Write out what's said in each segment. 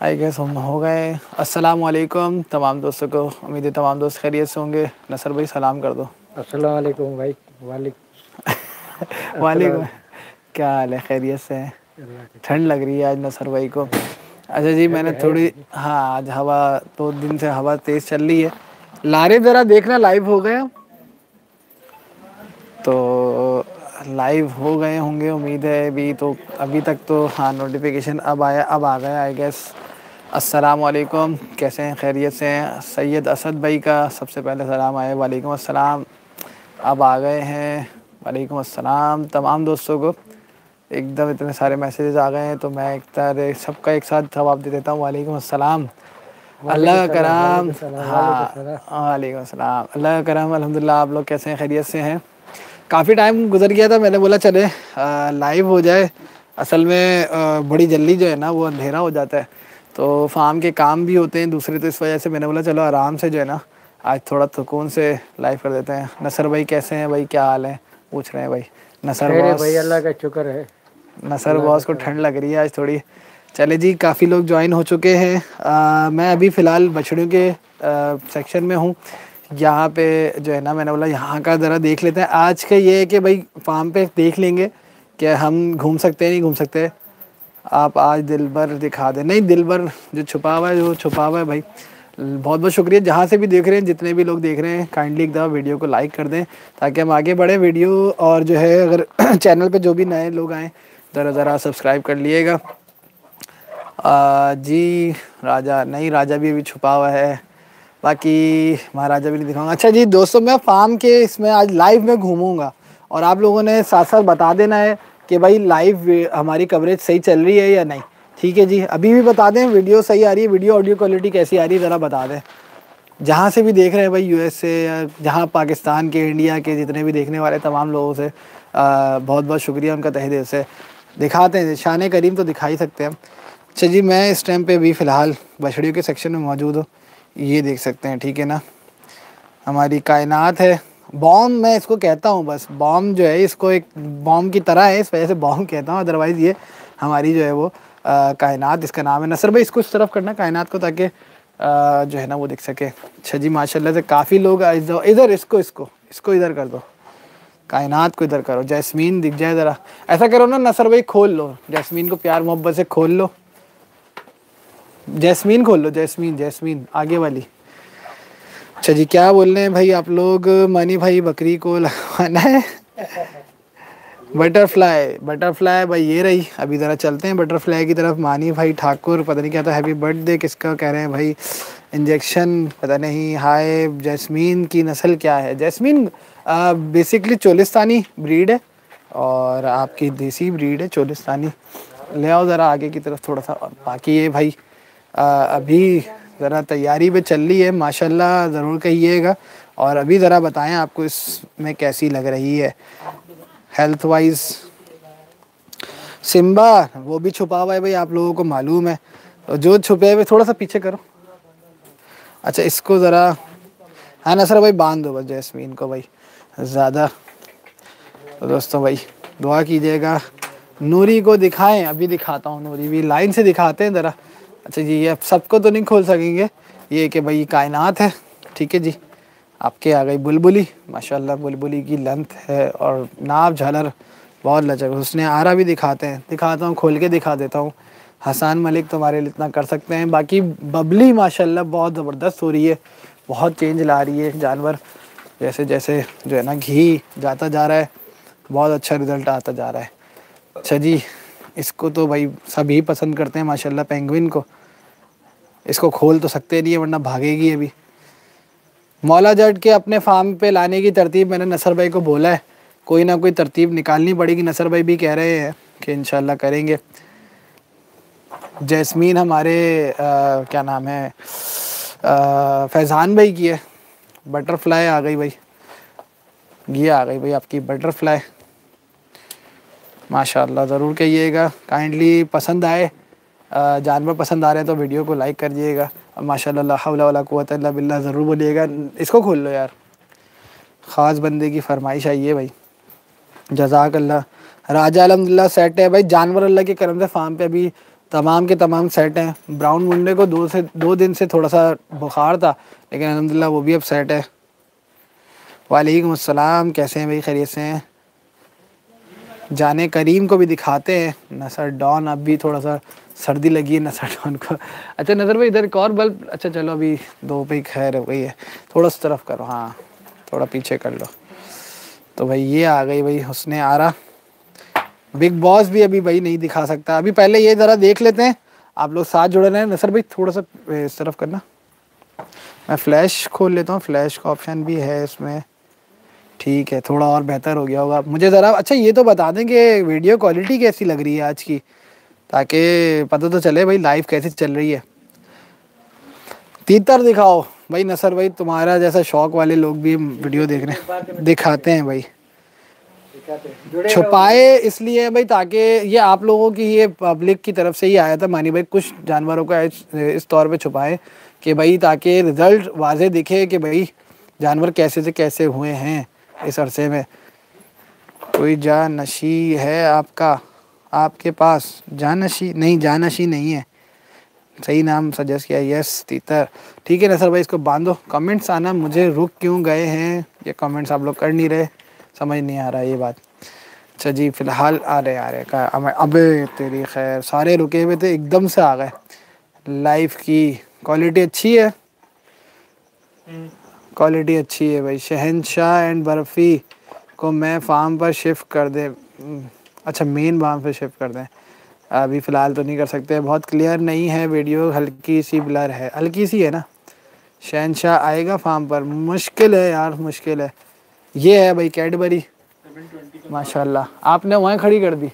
I guess हम हो गए। अस्सलाम वालेकुम। तमाम दोस्तों को उम्मीद है तमाम दोस्त खैरियत से होंगे। नसर भाई सलाम कर दो। अस्सलाम वालेकुम भाई। वालेकुम। क्या हाल है? खैरियत से ठंड लग रही है आज नसर भाई को। अच्छा जी मैंने थोड़ी हाँ आज हवा दो तो दिन से हवा तेज़ चल रही है। लारे ज़रा देखना लाइव हो गया तो लाइव हो गए होंगे उम्मीद है अभी तो अभी तक तो हाँ नोटिफिकेशन अब आया अब आ गया आई गेस अस्सलाम वालेकुम कैसे हैं? खैरियत से हैं। सैयद असद भाई का सबसे पहले सलाम आए। वालेकुम अस्सलाम। अब आ गए हैं। वालेकुम अस्सलाम। तमाम दोस्तों को एकदम इतने सारे मैसेजेस आ गए हैं तो मैं एक तरह सबका एक साथ जवाब दे देता हूँ। वालेकुम अस्सलाम। अल्लाह का कराम हाँ वालेकुम अस्सलाम अल्लाह का कराम अल्हम्दुलिल्लाह। आप लोग कैसे हैं? खैरियत से हैं। काफ़ी टाइम गुजर गया था मैंने बोला चले लाइव हो जाए। असल में बड़ी जल्दी जो है ना वो अंधेरा हो जाता है। तो फार्म के काम भी होते हैं दूसरे तो इस वजह से मैंने बोला चलो आराम से जो है ना आज थोड़ा सुकून से लाइफ कर देते हैं। नसर भाई कैसे हैं भाई? क्या हाल है? पूछ रहे हैं भाई। नसर बॉस भाई अल्लाह का शुक्र है। नसर बॉस को ठंड लग रही है आज थोड़ी। चले जी काफ़ी लोग ज्वाइन हो चुके हैं। मैं अभी फ़िलहाल बछड़ियों के सेक्शन में हूँ। यहाँ पे जो है ना मैंने बोला यहाँ का ज़रा देख लेते हैं। आज का ये है कि भाई फार्म पे देख लेंगे कि हम घूम सकते हैं नहीं घूम सकते। आप आज दिल भर दिखा दें। नहीं, दिल भर जो छुपा हुआ है जो छुपा हुआ है भाई। बहुत बहुत शुक्रिया। जहाँ से भी देख रहे हैं, जितने भी लोग देख रहे हैं काइंडली एक दफ़ा वीडियो को लाइक कर दें, ताकि हम आगे बढ़े वीडियो और जो है, अगर चैनल पे जो भी नए लोग आएँ, ज़रा ज़रा सब्सक्राइब कर लिएगा। जी, राजा, नहीं, राजा भी अभी छुपा हुआ है। बाकी महाराजा भी नहीं दिखाऊँगा। अच्छा जी, दोस्तों, मैं फार्म के इसमें आज लाइव में घूमूँगा। और आप लोगों ने साथ साथ बता देना है कि भाई लाइव हमारी कवरेज सही चल रही है या नहीं? ठीक है जी अभी भी बता दें वीडियो सही आ रही है वीडियो ऑडियो क्वालिटी कैसी आ रही है ज़रा बता दें। जहाँ से भी देख रहे हैं भाई यूएस से या जहाँ पाकिस्तान के इंडिया के जितने भी देखने वाले तमाम लोगों से आ, बहुत बहुत शुक्रिया उनका तहे दिल से। दिखाते हैं शान करीम तो दिखा ही सकते हैं। अच्छा जी मैं इस टाइम पे भी फ़िलहाल बछड़ियों के सेक्शन में मौजूद हूँ। ये देख सकते हैं ठीक है ना? हमारी कायनात है बॉम्ब मैं इसको कहता हूँ बस। बॉम्ब जो है, इसको एक बॉम्ब की तरह है, इस वजह से बॉम्ब कहता हूँ। अदरवाइज़ ये हमारी जो है वो कायनात, इसका नाम है नसर भाई। इसको इस तरफ़ करना कायनात को ताकि जो है ना वो दिख सके। अच्छा जी, माशाल्लाह से काफ़ी लोग इधर इसको इसको इसको इधर कर दो। कायनात को इधर करो। जैस्मीन दिख जाए ज़रा। ऐसा करो ना, नसर भाई खोल लो। जैस्मीन को प्यार मोहब्बत से खोल लो। जैस्मीन खोल लो। जैस्मीन जैस्मीन, आगे वाली। अच्छा जी क्या बोल रहे हैं भाई आप लोग? मनी भाई बकरी को लगवाना है? बटरफ्लाई बटरफ्लाई भाई ये रही। अभी ज़रा चलते हैं बटरफ्लाई की तरफ़। मानी भाई ठाकुर पता नहीं क्या था हैप्पी बर्थडे किसका कह रहे हैं भाई? इंजेक्शन पता नहीं हाय जैस्मीन की नस्ल क्या है? जैस्मीन बेसिकली चोलिस्तानी ब्रीड है और आपकी देसी ब्रीड है चोलिस्तानी। ले आओ ज़रा आगे की तरफ़ थोड़ा सा। बाकी ये भाई आ, अभी ज़रा तैयारी पे चल रही है, माशाल्लाह ज़रूर कहिएगा। और अभी ज़रा बताएँ आपको इसमें कैसी लग रही है। हेल्थ वाइज सिम्बा, वो भी छुपा हुआ है भाई, आप लोगों को मालूम है। तो जो छुपे हुए, थोड़ा सा पीछे करो। अच्छा इसको ज़रा हाँ ना सर भाई, बाँध दो बस जैसमीन को भाई, ज़्यादा। तो दोस्तों भाई, दुआ कीजिएगा। नूरी को दिखाएँ, अभी दिखाता हूँ नूरी भी, लाइन से दिखाते हैं ज़रा। अच्छा जी, ये सबको तो नहीं खोल सकेंगे? ये कि भाई कायनात है, ठीक है जी। आपके आ गई बुलबुली, माशाल्लाह बुलबुली की लेंथ है और नाव झालर बहुत लचक उसने आरा भी दिखाते हैं, दिखाता हूँ, खोल के दिखा देता हूँ। हसान मलिक तुम्हारे लिए इतना कर सकते हैं। बाकी बबली माशाल्लाह बहुत ज़बरदस्त हो रही है, बहुत चेंज ला रही है जानवर। जैसे जैसे जो है ना, घी जाता जा रहा है, बहुत अच्छा रिज़ल्ट आता जा रहा है। अच्छा जी इसको तो भाई सभी पसंद करते हैं माशाल्लाह पेंगुइन को। इसको खोल तो सकते नहीं है वरना भागेगी अभी। मौला जट के अपने फार्म पे लाने की तरतीब मैंने नसर भाई को बोला है। कोई ना कोई तरतीब निकालनी पड़ेगी नसर भाई भी कह रहे हैं कि इन करेंगे। जैस्मीन हमारे आ, क्या नाम है फैज़ान भाई की है। बटरफ्लाई आ गई भाई। ये आ गई भाई आपकी बटरफ्लाई। माशाल्लाह, ज़रूर कहिएगा। काइंडली पसंद आए जानवर पसंद आ रहे हैं तो वीडियो को लाइक कर दिएगा और वाला कुत बिल्ला ज़रूर बोलिएगा। इसको खोल लो यार। ख़ास बंदे की फरमाइश आई है भाई। जजाक अल्लाह राजा अलहमदिल्ला सेट है भाई। जानवर अल्लाह के करम से फार्म पे अभी तमाम के तमाम सेट हैं। ब्राउन मुंडे को दो से, दो दिन से थोड़ा सा बुखार था, लेकिन अलहमदिल्ला वो भी अब सेट है। वालेकुम अस्सलाम। कैसे हैं भाई? खैरियत से हैं? जाने करीम को भी दिखाते हैं। नसर डॉन अब भी थोड़ा सा सर्दी लगी है, नसर डॉन को। अच्छा नज़र भाई, इधर एक और बल्ब। अच्छा चलो अभी दो पे खैर हो गई है। थोड़ा सा तरफ़ करो हाँ थोड़ा पीछे कर लो। तो भाई, ये आ गई भाई, हुसने आ रहा बिग बॉस भी अभी भाई नहीं दिखा सकता। अभी पहले ये ज़रा देख लेते हैं। आप लोग साथ जुड़े रहे। नसर भाई, थोड़ा सा इस तरफ़ करना। मैं फ्लैश खोल लेता हूँ। फ्लैश का ऑप्शन भी है इसमें। ठीक है थोड़ा और बेहतर हो गया होगा। मुझे ज़रा अच्छा ये तो बता दें कि वीडियो क्वालिटी कैसी लग रही है आज की? ताकि पता तो चले भाई लाइव कैसी चल रही है। तीतर दिखाओ। भाई नसर भाई तुम्हारा जैसा शौक वाले लोग भी वीडियो देख रहे हैं दिखाते हैं भाई। छुपाए इसलिए भाई ताकि ये आप लोगों की ये पब्लिक की तरफ़ से ही आया था। मानी भाई कुछ जानवरों का इस, तौर पे छुपाए कि भाई ताकि रिज़ल्ट वाजे दिखे कि भाई जानवर कैसे से कैसे हुए हैं। इस अरसे में। कोई जानशी है आपका? आपके पास? जानशी? नहीं जानशी नहीं है। सही नाम सजेस्ट किया। यस तीतर। ठीक है ना सर भाई, इसको बांधो। कमेंट्स आना, मुझे रुक क्यों गए हैं? ये कमेंट्स आप लोग कर नहीं रहे। समझ नहीं आ रहा ये बात। अच्छा जी, फ़िलहाल आ रहे आ रहे। का, अबे तेरी खैर। सारे रुके हुए थे, एकदम से आ गए। लाइफ की क्वालिटी अच्छी है? क्वालिटी अच्छी है भाई। शहनशाह एंड बर्फ़ी को मैं फार्म पर शिफ्ट कर दे। अच्छा मेन फार्म पर शिफ्ट कर दें। अभी फ़िलहाल तो नहीं कर सकते। बहुत क्लियर नहीं है वीडियो हल्की सी ब्लर है। हल्की सी है ना? शहनशाह आएगा फार्म पर। मुश्किल है यार, मुश्किल है। ये है भाई कैडबरी माशाल्लाह। आपने वहाँ खड़ी कर दी।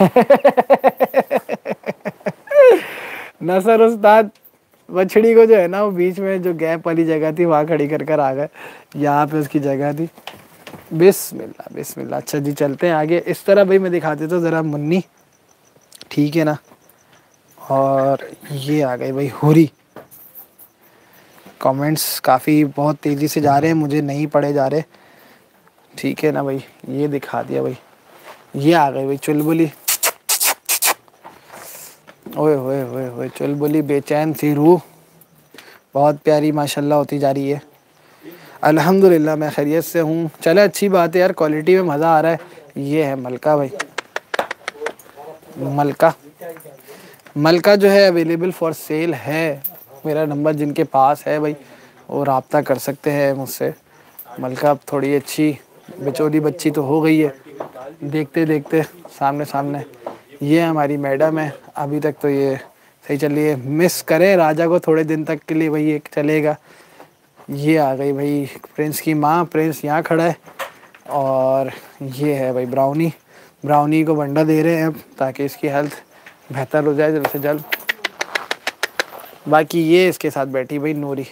नसर उस्ताद। बछड़ी को जो है ना, वो बीच में जो गैप वाली जगह थी, वहाँ खड़ी कर कर आ गए। यहाँ पे उसकी जगह थी। बिस्मिल्लाह बिस्मिल्लाह। अच्छा जी, चलते हैं आगे। इस तरह भाई मैं दिखाते तो ज़रा मुन्नी। ठीक है ना? और ये आ गई भाई हुरी। कमेंट्स काफ़ी बहुत तेज़ी से जा रहे हैं, मुझे नहीं पढ़े जा रहे। ठीक है ना भाई? ये दिखा दिया भाई। ये आ गई भाई चुलबुली। ओए ओए ओए ओए, चल बोली, बेचैन सी रूह। बहुत प्यारी, माशाल्लाह, होती जा रही है। अल्हम्दुलिल्लाह, मैं खैरियत से हूँ। चले, अच्छी बात है यार क्वालिटी में मज़ा आ रहा है। ये है मलका भाई। मलका। मलका जो है अवेलेबल फॉर सेल है। मेरा नंबर जिनके पास है भाई, वो रबता कर सकते हैं मुझसे। मलका, अब थोड़ी अच्छी बेचौदी बच्ची तो हो गई है। देखते देखते, सामने सामने। ये हमारी मैडम है। अभी तक तो ये सही चल रही है। मिस करें, राजा को थोड़े दिन तक के लिए भाई एक चलेगा। ये आ गई भाई प्रिंस की माँ। प्रिंस यहाँ खड़ा है। और ये है भाई ब्राउनी ब्राउनी को बंडा दे रहे हैं अब, ताकि इसकी हेल्थ बेहतर हो जाए जल्द से जल्द। बाकी ये इसके साथ बैठी भाई नूरी।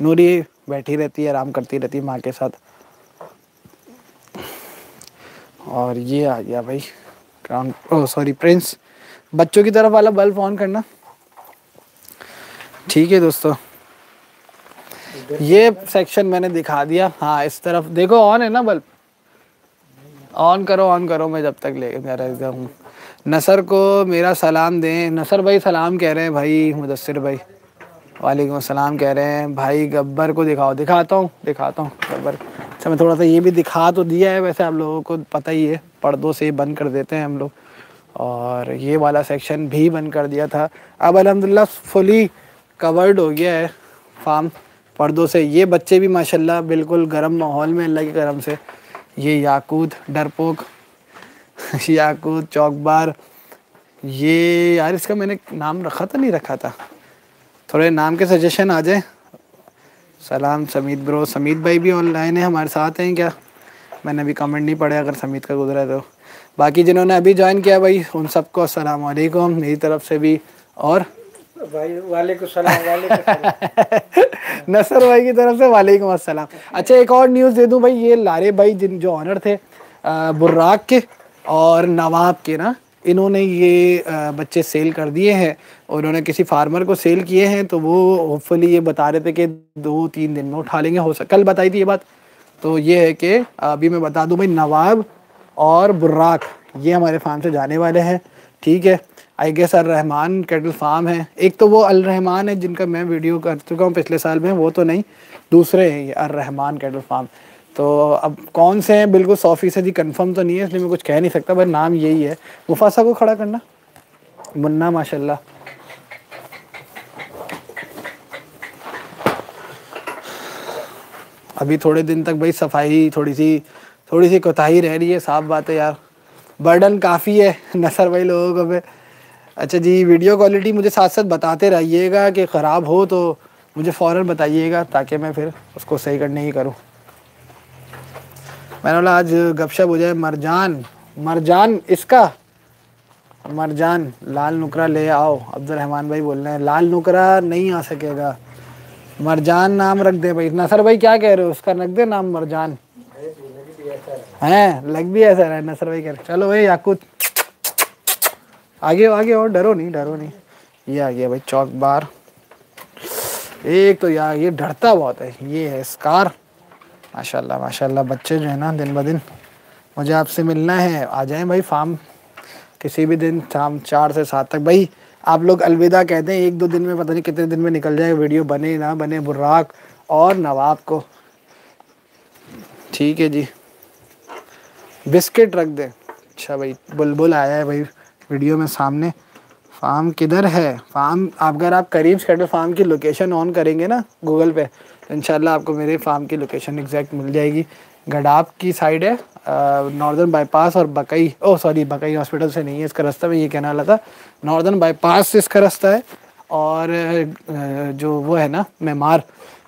नूरी बैठी रहती है, आराम करती रहती है माँ के साथ। और ये आ गया भाई। क्राउन सॉरी प्रिंस बच्चों की तरफ़ वाला बल्ब ऑन करना। ठीक है दोस्तों। ये सेक्शन मैंने दिखा दिया। हाँ इस तरफ़। देखो ऑन है ना बल्ब ऑन करो ऑन करो, मैं जब तक ले मेरा एकदम नसर को मेरा सलाम दें। नसर भाई, सलाम कह रहे हैं भाई, मुदस्सिर भाई। वालेकुम अस्सलाम कह रहे हैं। भाई, गब्बर को दिखाओ। दिखाता हूँ दिखाता हूँ, गब्बर अच्छा मैं थोड़ा सा ये भी दिखा तो दिया है वैसे आप लोगों को, पता ही है, पर्दों से बंद कर देते हैं हम लोग। और ये वाला सेक्शन भी बंद कर दिया था। अब अलहमदिल्ला फुली कवर्ड हो गया है फार्म पर्दों से। ये बच्चे भी माशाल्लाह बिल्कुल गर्म माहौल में अल्लाह के करम से। ये याकूत, डरपोक, याकूत, चौकबार, ये यार इसका मैंने नाम रखा था, नहीं रखा था? थोड़े नाम के सजेशन आ जाए। सलाम समीत ब्रो। समीत भाई भी ऑनलाइन है हमारे साथ हैं क्या? मैंने अभी कमेंट नहीं पढ़े अगर समीत का गुजरा तो। बाकी जिन्होंने अभी ज्वाइन किया भाई उन सबको अस्सलाम वालेकुम मेरी तरफ़ से भी और? भाई वालेकुम सलाम वालेकुम नसर भाई की तरफ़ से वालेकुम अस्सलाम। अच्छा एक और न्यूज़ दे दूँ भाई ये लारे भाई जिन जो ऑनर थे बुर्राक के और नवाब के ना इन्होंने ये बच्चे सेल कर दिए हैं और उन्होंने किसी फार्मर को सेल किए हैं तो वो होपफुली ये बता रहे थे कि दो तीन दिन में उठा लेंगे, हो सक, कल बताई थी ये बात। तो ये है कि अभी मैं बता दूँ भाई, नवाब और बुर्राक, ये हमारे फार्म से जाने वाले हैं, ठीक है? I guess Al Rahman cattle farm है। एक तो वो अल रहमान है जिनका मैं वीडियो कर चुका हूँ पिछले साल में, वो तो नहीं, दूसरे हैं ये अल रहमान कैटल फार्म तो अब कौन से हैं? बिल्कुल सौ फ़ीसदी कन्फर्म तो नहीं है, इसलिए मैं कुछ कह नहीं सकता पर नाम यही है। मुफासा को खड़ा करना। मुन्ना, माशाल्लाह। अभी थोड़े दिन तक भाई सफ़ाई थोड़ी सी थोड़ी सी कोताही रह रही है, साफ़ बात है यार। बर्डन काफ़ी है, नसर भाई लोगों को पे। अच्छा जी वीडियो क्वालिटी मुझे साथ साथ बताते रहिएगा कि ख़राब हो तो मुझे फ़ौर बताइएगा, ताकि मैं फिर उसको सही करने की करूँ। मैंने बोला, आज गपशप हो जाए मरजान मरजान, इसका, मरजान, लाल नुकरा ले आओ। अब्दुल रहमान भाई बोल रहे हैं, लाल नुकरा नहीं आ सकेगा। मरजान नाम रख दे भाई। नसर भाई क्या कह रहे हो, उसका रख दे नाम मरजान। हैं, लग भी ऐसा है, नसर भाई कह रहे चलो भाई, याकूत। आगे आगे और डरो नहीं डरो नहीं। ये आ गया भाई, चौक बार। एक तो यार ये डरता बहुत है। ये है, स्कार। माशाल्लाह माशाल्लाह। बच्चे जो है ना, दिन ब दिन मुझे आपसे मिलना है। आ जाएँ भाई फार्म किसी भी दिन शाम चार से सात तक। भाई, आप लोग अलविदा कहते हैं, एक दो दिन में पता नहीं कितने दिन में निकल जाए, वीडियो बने ना बने, बुर्राक और नवाब को। ठीक है जी। बिस्किट रख दे। अच्छा भाई, बुलबुल आया है भाई वीडियो में सामने। फार्म किधर है? फार्म अगर आप करीब स्केटर फार्म की लोकेशन ऑन करेंगे ना गूगल पे इंशाल्लाह आपको मेरे फार्म की लोकेशन एग्जैक्ट मिल जाएगी। गडाप की साइड है नॉर्दर्न बाईपास और बकई, ओ सॉरी बकई हॉस्पिटल से नहीं है, इसका रास्ता में ये कहना वाला था। नॉर्दर्न बाईपास से इसका रास्ता है और जो वो है ना, मेमार,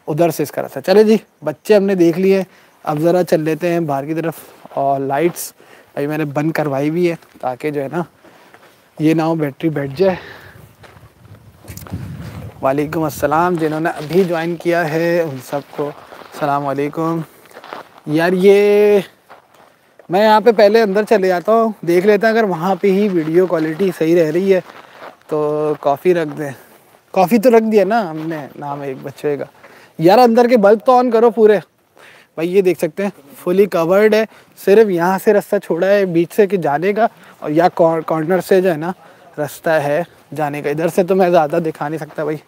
उधर से इसका रास्ता चले जी, बच्चे हमने देख लिए, अब ज़रा चल लेते हैं बाहर की तरफ़ और लाइट्स अभी मैंने बंद करवाई भी है ताकि जो है ना, ये ना हो बैटरी बैठ जाए। वालेकुम अस्सलाम, जिन्होंने अभी ज्वाइन किया है, उन सबको सलाम वालेकुम। यार ये, मैं यहाँ पे पहले अंदर चले जाता हूँ, देख लेता अगर वहाँ पे ही वीडियो क्वालिटी सही रह रही है तो कॉफ़ी रख दें। कॉफ़ी तो रख दिया ना हमने, नाम एक बच्चे का। यार अंदर के बल्ब तो ऑन करो पूरे। भाई ये देख सकते हैं फुली कवर्ड है, सिर्फ़ यहाँ से रास्ता छोड़ा है, बीच से कि जाने का, और या कॉर्नर से जो है ना, रास्ता है। जाने का। इधर से तो मैं ज़्यादा दिखा नहीं सकता भाई।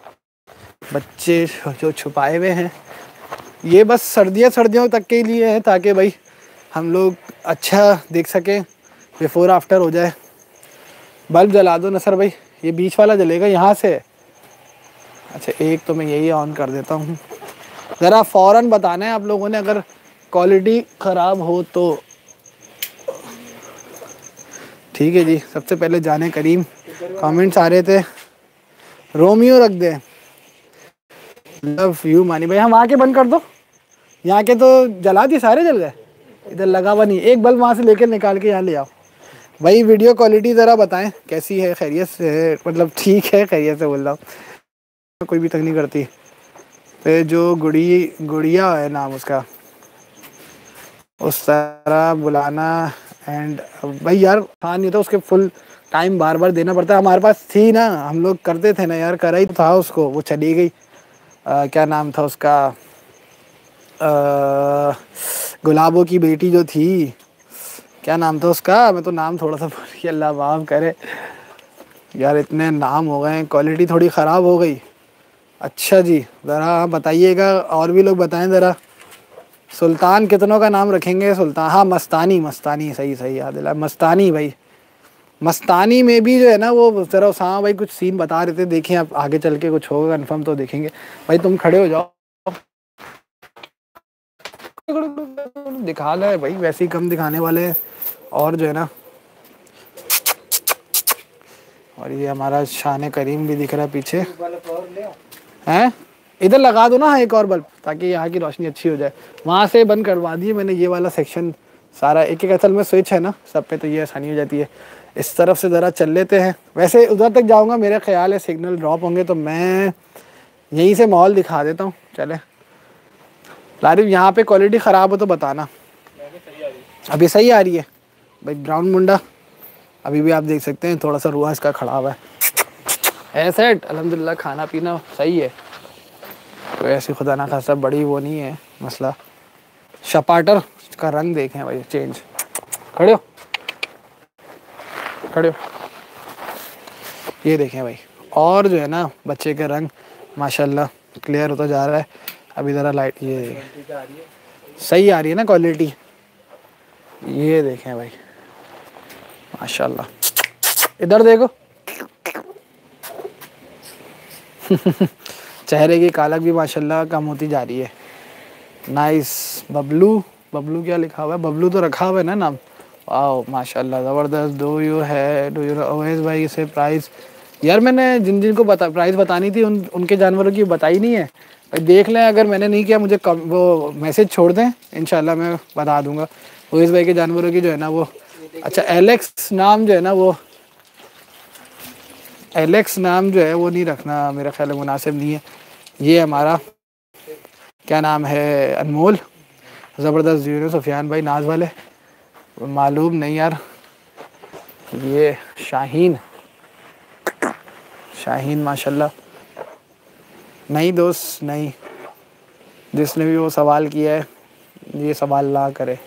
बच्चे जो छुपाए हुए हैं। ये बस सर्दियाँ सर्दियों तक के लिए है ताकि भाई हम लोग अच्छा देख सकें बिफोर आफ्टर हो जाए। बल्ब जला दो नसर भाई। ये बीच वाला जलेगा, यहाँ से। अच्छा एक तो मैं यही ऑन कर देता हूँ। ज़रा फ़ौर बताना है आप लोगों ने, अगर क्वालिटी ख़राब हो तो। ठीक है जी, सबसे पहले जाने करीम। कमेंट्स आ रहे थे। रोमियो रख दे। लव यू मानी भाई, हम आके बंद कर दो। यहाँ के तो जला दिए, सारे जल गए। इधर लगा हुआ नहीं, एक बल्ब वहाँ से लेकर निकाल के यहाँ ले आओ। भाई वीडियो क्वालिटी ज़रा बताएँ, कैसी है, खैरियत से है मतलब ठीक है, खैरियत से बोल रहा हूँ। कोई भी तक नहीं करती। पे जो गुड़ी, गुड़िया है नाम उसका, उस तरह बुलाना एंड भाई यार हाँ नहीं था, उसके फुल टाइम बार बार देना पड़ता है। हमारे पास थी ना हम लोग करते थे ना यार करा ही था उसको वो चली गई। आ, क्या नाम था उसका? गुलाबों की बेटी जो थी क्या नाम था उसका? मैं तो नाम थोड़ा सा भूल गया अल्लाह माफ़ करे। यार इतने नाम हो गए क्वालिटी थोड़ी ख़राब हो गई। अच्छा जी ज़रा बताइएगा और भी लोग बताएँ ज़रा। सुल्तान कितनों का नाम रखेंगे? सुल्तान हाँ मस्तानी मस्तानी सही सही याद दिला मस्तानी भाई। मस्तानी में भी जो है ना, वो ज़रा हाँ भाई कुछ सीन बता रहे थे, देखें आप, आगे चल के कुछ होगा कन्फर्म तो देखेंगे। भाई तुम खड़े हो जाओ। दिखा ले भाई, वैसे ही कम दिखाने वाले हैं। और जो है ना, और ये हमारा शान करीम भी दिख रहा है पीछे। हैं? इधर लगा दो ना हाँ एक और बल्ब, ताकि यहाँ की रोशनी अच्छी हो जाए। वहाँ से बंद करवा दिए मैंने ये वाला सेक्शन सारा एक एक असल में स्विच है ना, सब पे तो ये आसानी हो जाती है। इस तरफ़ से ज़रा चल लेते हैं। वैसे उधर तक जाऊँगा, मेरा ख्याल है सिग्नल ड्रॉप होंगे तो मैं यहीं से माहौल दिखा देता हूँ। चले। लारिफ, यहाँ पे क्वालिटी ख़राब हो तो बताना। अभी सही आ रही है। भाई ब्राउन मुंडा। अभी भी आप देख सकते हैं, थोड़ा सा रुआ इसका खड़ा हुआ है। सेट अलहमदिल्ला खाना पीना सही है। तो ऐसी खुदा ना खासा बड़ी वो नहीं है, मसला। शपाटर का रंग देखें भाई चेंज खड़े हो। खड़े हो। ये देखें भाई, और जो है ना, बच्चे के रंग, माशाल्लाह क्लियर होता जा रहा है। अभी ज़रा लाइट ये सही आ रही है ना क्वालिटी ये देखें भाई, माशाल्लाह। इधर देखो। चेहरे की कालक भी माशाल्लाह कम होती जा रही है। नाइस बबलू बबलू क्या लिखा हुआ है? बबलू तो रखा हुआ है ना नाम। वाओ माशाल्लाह ज़बरदस्त डू यू है डू यू ओवेज भाई से प्राइस यार मैंने जिन जिन को बता प्राइस बतानी थी उन उनके जानवरों की बताई नहीं है। भाई देख लें अगर मैंने नहीं किया मुझे कम, वो मैसेज छोड़ दें। इनशाला मैं बता दूँगा। ओवेज भाई के जानवरों की जो है ना वो अच्छा एलेक्स नाम जो है ना वो एलेक्स नाम जो है वो नहीं रखना मेरा ख्याल मुनासिब नहीं है। ये हमारा क्या नाम है अनमोल ज़बरदस्त ज़ीरो सुफियान भाई नाज वाले। मालूम नहीं यार। ये शाहीन। शाहीन, माशाल्लाह। नहीं दोस्त, नहीं। जिसने भी वो सवाल किया है, ये सवाल ना करे।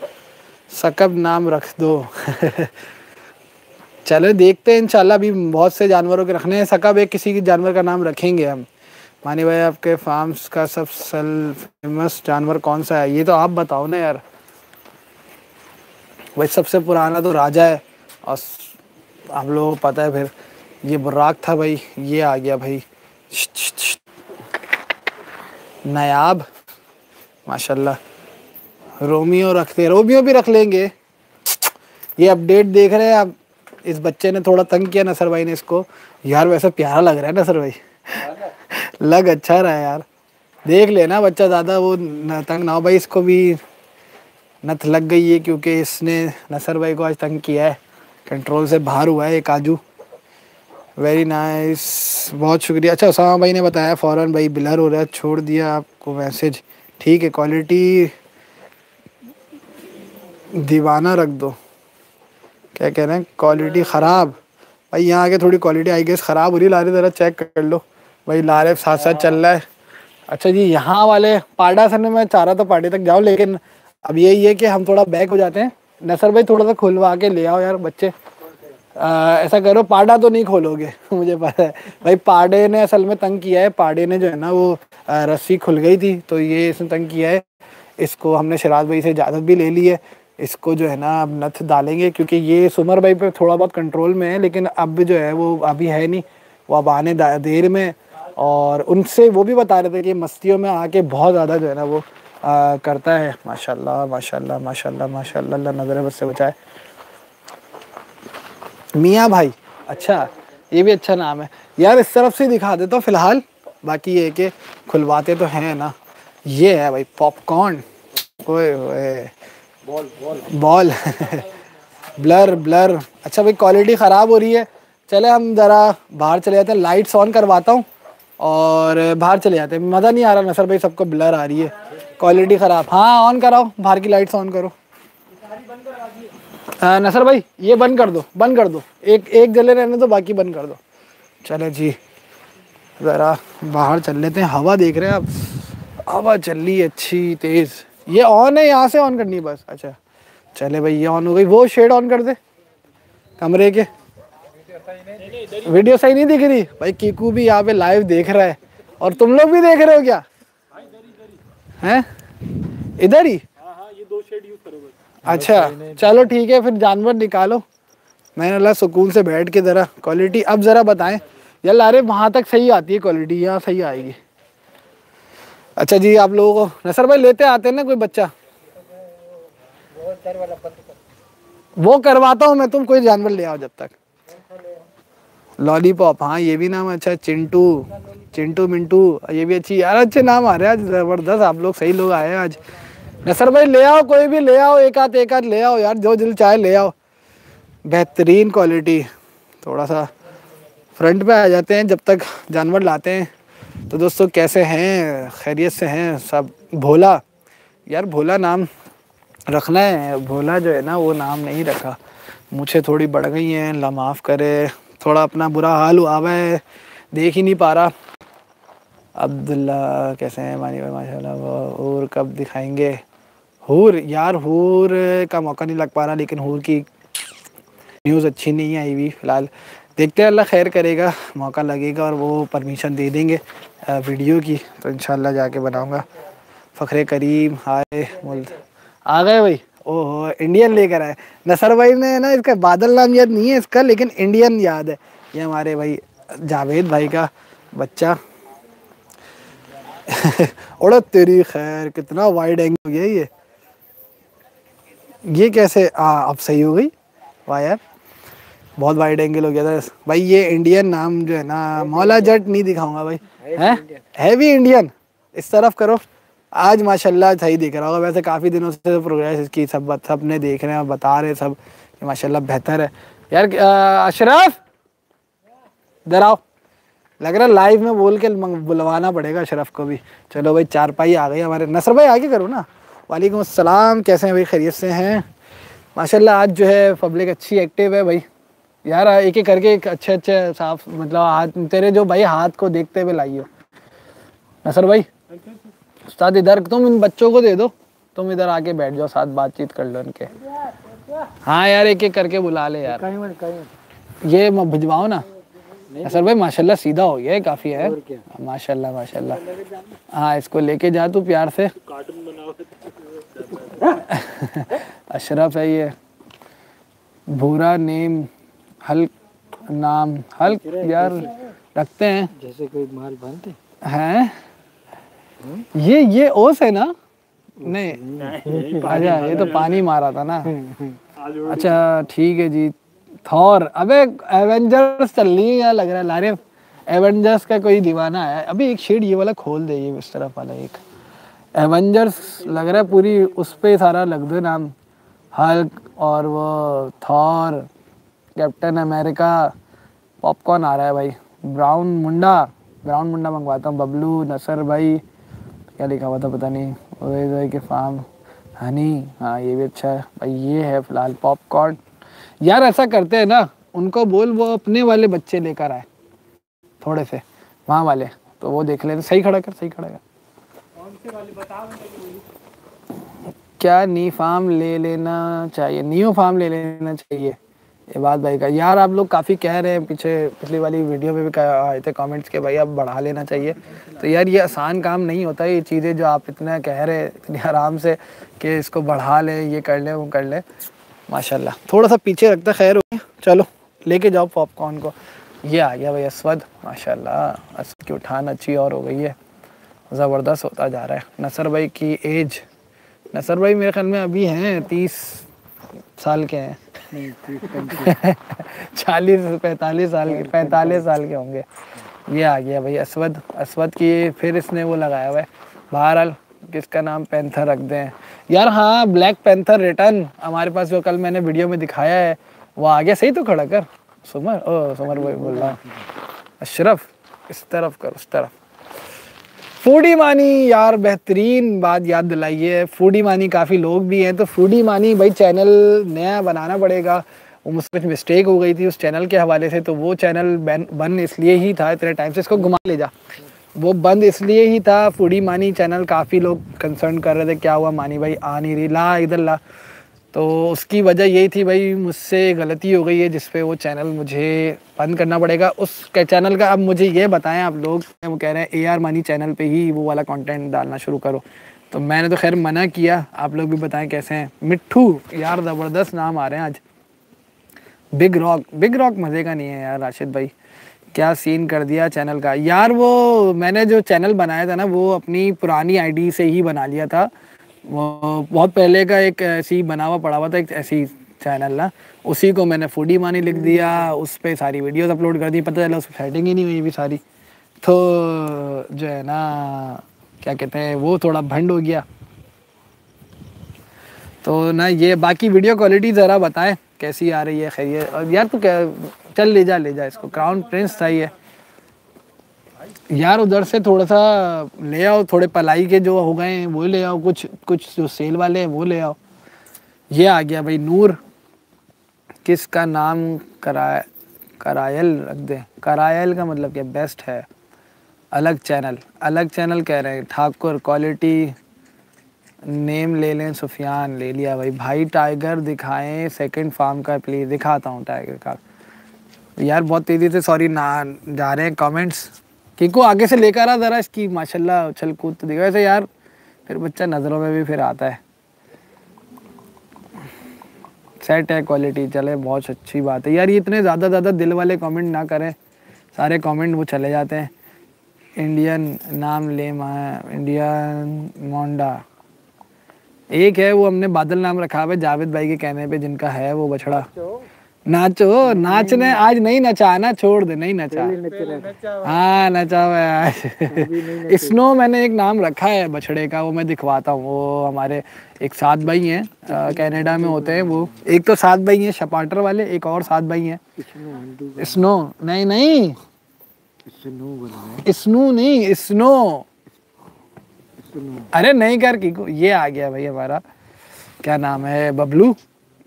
सकब नाम रख दो। चलो देखते हैं, इंशाल्लाह अभी बहुत से जानवरों के रखने हैं। सकब एक किसी के जानवर का नाम रखेंगे हम। मानी भाई आपके फार्म्स का सबसे फ़ेमस जानवर कौन सा है? ये तो आप बताओ ना यार। भाई सबसे पुराना तो राजा है। और हम लोगों को पता है फिर, ये बुर्राक था भाई, ये आ गया भाई। नयाब, माशाल्लाह। रोमियो रखते रोमियो भी रख लेंगे। ये अपडेट देख रहे हैं आप, इस बच्चे ने थोड़ा तंग किया नसर भाई ने इसको। यार वैसे प्यारा लग रहा है नसर भाई। लग अच्छा रहा है यार। देख लेना बच्चा, ज़्यादा वो तंग ना हो। भाई इसको भी नथ लग गई है क्योंकि इसने नसर भाई को आज तंग किया है। कंट्रोल से बाहर हुआ है एक आजू वेरी नाइस बहुत शुक्रिया। अच्छा उसामा भाई ने बताया, फ़ौरन भाई बिलर हो रहा है, छोड़ दिया आपको मैसेज ठीक है क्वालिटी दीवाना रख दो। क्या कह रहे हैं? क्वालिटी ख़राब। भाई, यहाँ आके थोड़ी क्वालिटी आई गेस ख़राब हो रही लारे, ज़रा चेक कर लो। भाई, लारे साथ साथ चल रहा है। अच्छा जी, यहाँ वाले पाडा सर ने, मैं चाह रहा था पार्टी तक जाऊँ, लेकिन अब यही है कि हम थोड़ा बैक हो जाते हैं। नसर भाई थोड़ा सा खुलवा के ले आओ यार बच्चे। आ, ऐसा करो पाडा तो नहीं खोलोगे मुझे पता है। भाई पाडे ने असल में तंग किया है। पाडे ने जो है ना वो रस्सी खुल गई थी तो ये इसने तंग किया है। इसको हमने शराज भाई से इजाज़त भी ले ली है। इसको जो है ना अब नथ डालेंगे क्योंकि ये सुमर भाई पे थोड़ा बहुत कंट्रोल में है लेकिन अब जो है वो अभी है नहीं। वो अब आने देर में और उनसे वो भी बता रहे थे कि मस्तियों में आके बहुत ज़्यादा जो है ना वो आ, करता है। माशाल्लाह माशाल्लाह माशाल्लाह माशाल्लाह अल्लाह नज़र बस से बचाए। मियाँ भाई अच्छा ये भी अच्छा नाम है। यार इस तरफ़ से दिखा देता हूँ फ़िलहाल। बाकी ये कि खुलवाते तो हैं ना। ये है भाई पॉपकॉर्न ओए ओए। Ball ball ball blur blur अच्छा भाई क्वालिटी ख़राब हो रही है। चले हम ज़रा बाहर चले जाते हैं। लाइट्स ऑन करवाता हूँ। और बाहर चले जाते हैं। मज़ा नहीं आ रहा नसर भाई सबको ब्लर आ रही है। क्वालिटी ख़राब। हाँ ऑन कराओ बाहर की लाइट्स ऑन करो। आ, नसर भाई ये बंद कर दो बंद कर दो। एक एक जले रहने दो बाकी बंद कर दो। चले जी ज़रा बाहर चल लेते हैं। हवा देख रहे हैं आप। हवा चल रही है अच्छी तेज़। ये ऑन है यहाँ से ऑन करनी है बस। अच्छा चले भाई ये ऑन हो गई। वो शेड ऑन कर दे। कमरे के। वीडियो सही नहीं दिख रही? भाई, कीकू भी यहाँ पे लाइव देख रहा है। और तुम लोग भी देख रहे हो क्या? हैं? इधर ही? अच्छा चलो ठीक है, फिर जानवर निकालो। मैंने अल्लाह सुकून से बैठ के ज़रा क्वालिटी अब ज़रा बताएँ। यार अरे वहाँ तक सही आती है क्वालिटी यहाँ सही आएगी। अच्छा जी, आप लोगों को नसर भाई, लेते आते हैं ना कोई बच्चा? वो करवाता हूँ मैं, तुम कोई जानवर ले आओ जब तक। लॉलीपॉप हाँ ये भी नाम अच्छा चिंटू चिंटू मिंटू, ये भी अच्छी, यार अच्छे नाम आ रहे हैं आज, ज़बरदस्त, आप लोग सही लोग आए हैं आज। नसर भाई, ले आओ, कोई भी ले आओ, एक आध एक आध ले आओ, यार, जो दिल चाहे ले आओ। बेहतरीन क्वालिटी थोड़ा सा फ्रंट पे आ जाते हैं, जब तक जानवर लाते हैं। तो दोस्तों, कैसे हैं? खैरियत से हैं, सब भोला। यार, भोला नाम रखना है, भोला जो है ना, वो नाम नहीं रखा। मुझे थोड़ी बढ़ गई हैं, ला माफ़ करे। थोड़ा अपना बुरा हाल हुआ है देख ही नहीं पा रहा। अब्दुल्ला कैसे हैं, मानी भाई वो और कब दिखाएँगे? हूर, यार हूर का मौका नहीं लग पा रहा, लेकिन हूर की न्यूज़ अच्छी नहीं आई हुई फ़िलहाल। देखते हैं, अल्लाह खैर करेगा, मौका लगेगा और वो परमिशन दे देंगे वीडियो की तो इंशाल्लाह जाके बनाऊँगा। फ़खरे करीम, हाय, मुल्क। आ गए भाई। ओहो इंडियन लेकर आए। नसर भाई ने ना इसका बादल नाम याद नहीं है इसका लेकिन इंडियन याद है। ये हमारे भाई जावेद भाई का बच्चा। ओड़ा तेरी खैर कितना वाइड एंगल हो गया ये। ये कैसे आ अब सही हो गई? वाह यार बहुत वाइड एंगल हो गया था। भाई ये इंडियन नाम जो है ना मौला जट नहीं दिखाऊँगा भाई। है? है भी इंडियन इस तरफ़ करो। आज माशाल्लाह सही दिख रहा होगा। वैसे काफ़ी दिनों से प्रोग्रेस इसकी, सब सबने देख रहे हैं बता रहे सब कि माशाल्लाह बेहतर है। यार अशरफ? इधर आओ। लग रहा लाइव में बोल के बुलवाना पड़ेगा अशरफ को भी। चलो भाई चार पाई आ गई हमारे। नसर भाई, आगे करो ना। वालेकुम अस्सलाम कैसे हैं भाई? खैरियत से हैं। माशाल्लाह, आज जो है पब्लिक अच्छी एक्टिव है भाई। यार, एक एक करके एक अच्छे अच्छे साफ़ मतलब हाथ तेरे जो भाई हाथ को देखते हुए लाइयो नसर भाई। उस्ताद इधर तुम इन बच्चों को दे दो। तुम इधर आके बैठ जाओ साथ बातचीत कर लो इनके। हाँ यार एक एक करके बुला ले यार। कहीं कहीं ये भिजवाओ ना। असर भाई माशाल्लाह सीधा हो गया है काफ़ी है। माशाल्लाह माशाल्लाह। हाँ इसको लेके जा तू प्यार से। अशरफ है ये। भूरा नेम हल्क नाम हल्क यार रखते हैं। जैसे कोई माल बनते हैं? ये ये ओस है ना? नहीं। अच्छा ये तो पानी मारा था ना। अच्छा ठीक है जी। थॉर अबे एवेंजर्स चल रही है यार लग रहा है लारे एवेंजर्स का कोई दीवाना है। अभी एक शेड ये वाला खोल दे ये इस तरफ़ वाला एक। एवेंजर्स लग रहा है पूरी उस पे सारा लग दो नाम। हल्क और वो थॉर कैप्टन अमेरिका पॉपकॉर्न आ रहा है भाई। ब्राउन मुंडा ब्राउन मुंडा मंगवाता हूँ बबलू नसर भाई। क्या लिखा हुआ था पता नहीं। भाई के फार्म। हनी। हाँ ये भी अच्छा है। भाई ये है फ़िलहाल पॉपकॉर्न। यार, ऐसा करते हैं ना, उनको बोल वो अपने वाले बच्चे लेकर आए। थोड़े से। वहाँ वाले। तो वो देख लेते। सही खड़ा कर, सही खड़ा कर। क्या नी फार्म ले लेना चाहिए? न्यू फार्म ले लेना चाहिए। ये बात भाई का। यार, आप लोग काफ़ी कह रहे हैं, पीछे पिछली वाली वीडियो में भी आए थे कमेंट्स के, भाई, आप बढ़ा लेना चाहिए। तो यार, ये आसान काम नहीं होता, ये चीज़ें जो आप इतना कह रहे इतने आराम से कि इसको बढ़ा लें, ये कर लें, वो कर लें। माशाल्लाह। थोड़ा सा पीछे रखता खैर हो चलो, लेके जाओ पॉपकॉर्न को। ये आ गया भाई असवद। माशाल्लाह, असद की उठान अच्छी और हो गई है। ज़बरदस्त होता जा रहा है। नसर भाई की एज नसर भाई मेरे ख्याल में अभी हैं तीस साल के हैं। चालीस, पैंतालीस साल के, पैंतालीस साल के होंगे। ये आ गया भाई असवद। असवद की फिर इसने वो लगाया हुआ है। बहरहाल, किसका नाम? पैंथर रख दें। यार हाँ ब्लैक पैंथर रिटर्न हमारे पास जो कल मैंने वीडियो में दिखाया है, वो आ गया। सही तो खड़ा कर। सुमर, ओ, सुमर भाई बोल रहा हूँ। अशरफ, इस तरफ़ कर, उस तरफ़। फूडी मानी यार बेहतरीन बात याद दिलाई है। फूडी मानी काफ़ी लोग भी हैं तो फूडी मानी भाई चैनल नया बनाना पड़ेगा। वो मुझसे कुछ मिस्टेक हो गई थी उस चैनल के हवाले से तो वो चैनल बंद इसलिए ही था इतने टाइम से इसको घुमा ले जा। वो बंद इसलिए ही था फूडी मानी चैनल काफ़ी लोग कंसर्न कर रहे थे, क्या हुआ मानी भाई, आ नहीं रही, ला इधर ला। तो उसकी वजह यही थी भाई, मुझसे गलती हो गई है जिसपे वो चैनल मुझे बंद करना पड़ेगा। उस चैनल का अब मुझे ये बताएँ आप लोग वो कह रहे हैं ए आर मानी चैनल पे ही वो वाला कंटेंट डालना शुरू करो। तो मैंने तो खैर मना किया, आप लोग भी बताएँ कैसे हैं। मिट्ठू, यार ज़बरदस्त नाम आ रहे हैं आज। बिग रॉक बिग रॉक मज़े का नहीं है यार, राशिद भाई। क्या सीन कर दिया चैनल का। यार वो, मैंने जो चैनल बनाया था ना, वो अपनी पुरानी आईडी से ही बना लिया था। बहुत पहले का एक ऐसी बनावा पड़ा हुआ था, एक ऐसी चैनल ना, उसी को मैंने फूडी मानी लिख दिया, उस पर सारी वीडियोस अपलोड कर दी, पता चला उस सेटिंग ही नहीं हुई भी सारी। तो जो है ना, क्या कहते हैं, वो थोड़ा भंड हो गया। तो ना ये बाकी वीडियो क्वालिटी ज़रा बताएँ, कैसी आ रही है खैरियत और यार तू क्या, चल ले जा ले जा, इसको क्राउन प्रिंस था ये। यार उधर से थोड़ा सा ले आओ, थोड़े पलाई के जो हो गए हैं, वो ले आओ, कुछ कुछ जो सेल वाले हैं, वो ले आओ। ये आ गया भाई नूर। किसका नाम कराय करायल रख दे। करायल का मतलब क्या? बेस्ट है। अलग चैनल अलग चैनल कह रहे हैं। ठाकुर क्वालिटी नेम ले लें, सुफियान ले लिया भाई। भाई टाइगर दिखाएँ सेकंड फार्म का प्लीज़ दिखाता हूँ टाइगर का। यार बहुत तेज़ी से सॉरी ना, जा रहे हैं कमेंट्स किको आगे से लेकर आ जरा इसकी माशाल्लाह उछल कूद तो दिखा वैसे यार, फिर बच्चा नज़रों में भी फिर आता है। सेट है क्वालिटी चले, बहुत अच्छी बात है। यार ये इतने ज़्यादा ज़्यादा दिल वाले कमेंट ना करें, सारे कमेंट वो चले जाते हैं। इंडियन नाम ले इंडियन मोंडा एक है वो हमने बादल नाम रखा है, जावेद भाई के कहने पे जिनका है वो बछड़ा। नाचो नाचने आज नहीं नचा ना छोड़ दे नहीं नचा। हाँ नचा हुआ है आज। स्नो मैंने एक नाम रखा है बछड़े का वो मैं दिखवाता हूँ। वो हमारे एक सात भाई हैं कनाडा में होते हैं वो। एक तो सात भाई हैं शपाटर वाले एक और सात भाई हैं। स्नो नहीं नहीं। स्नो हैं। नहीं स्नो। स्नो। अरे नहीं कर की ये आ गया भाई हमारा। क्या नाम है? बबलू?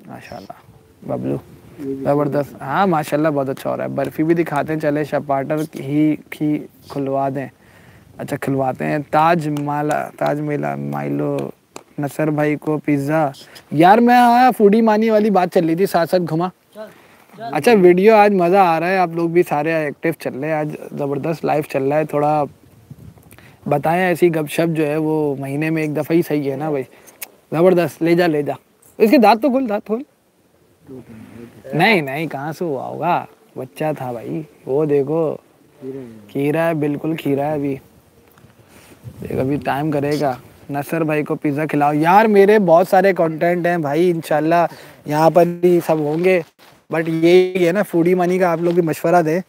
माशाल्लाह बबलू। ज़बरदस्त। हाँ माशाल्लाह बहुत अच्छा हो रहा है। बर्फ़ी भी दिखाते हैं, चले शपाटर ही ही खुलवा दें। अच्छा खुलवाते हैं। ताज माला, ताज मेला, माइलो, नसर भाई को पिज़्ज़ा। यार, मैं हाँ फूडी मानी वाली बात चल रही थी, साथ साथ घुमा। अच्छा वीडियो आज मज़ा आ रहा है, आप लोग भी सारे एक्टिव चल रहे हैं। आज ज़बरदस्त लाइव चल रहा है, थोड़ा बताएँ, ऐसी गपशप जो है, वो महीने में एक दफ़ा ही सही है ना भाई? ज़बरदस्त, ले जा ले जा। इसके दांत तो खोल, दांत खोल। नहीं नहीं, कहाँ से हुआ होगा? बच्चा था भाई। वो देखो, खीरा है, बिल्कुल खीरा है अभी। देख, अभी टाइम करेगा। नसर भाई को पिज़्ज़ा खिलाओ। यार, मेरे बहुत सारे कंटेंट हैं भाई, इंशाल्लाह। यहाँ पर भी सब होंगे। बट यही है ना फूडी मनी का आप लोग भी मशवरा दें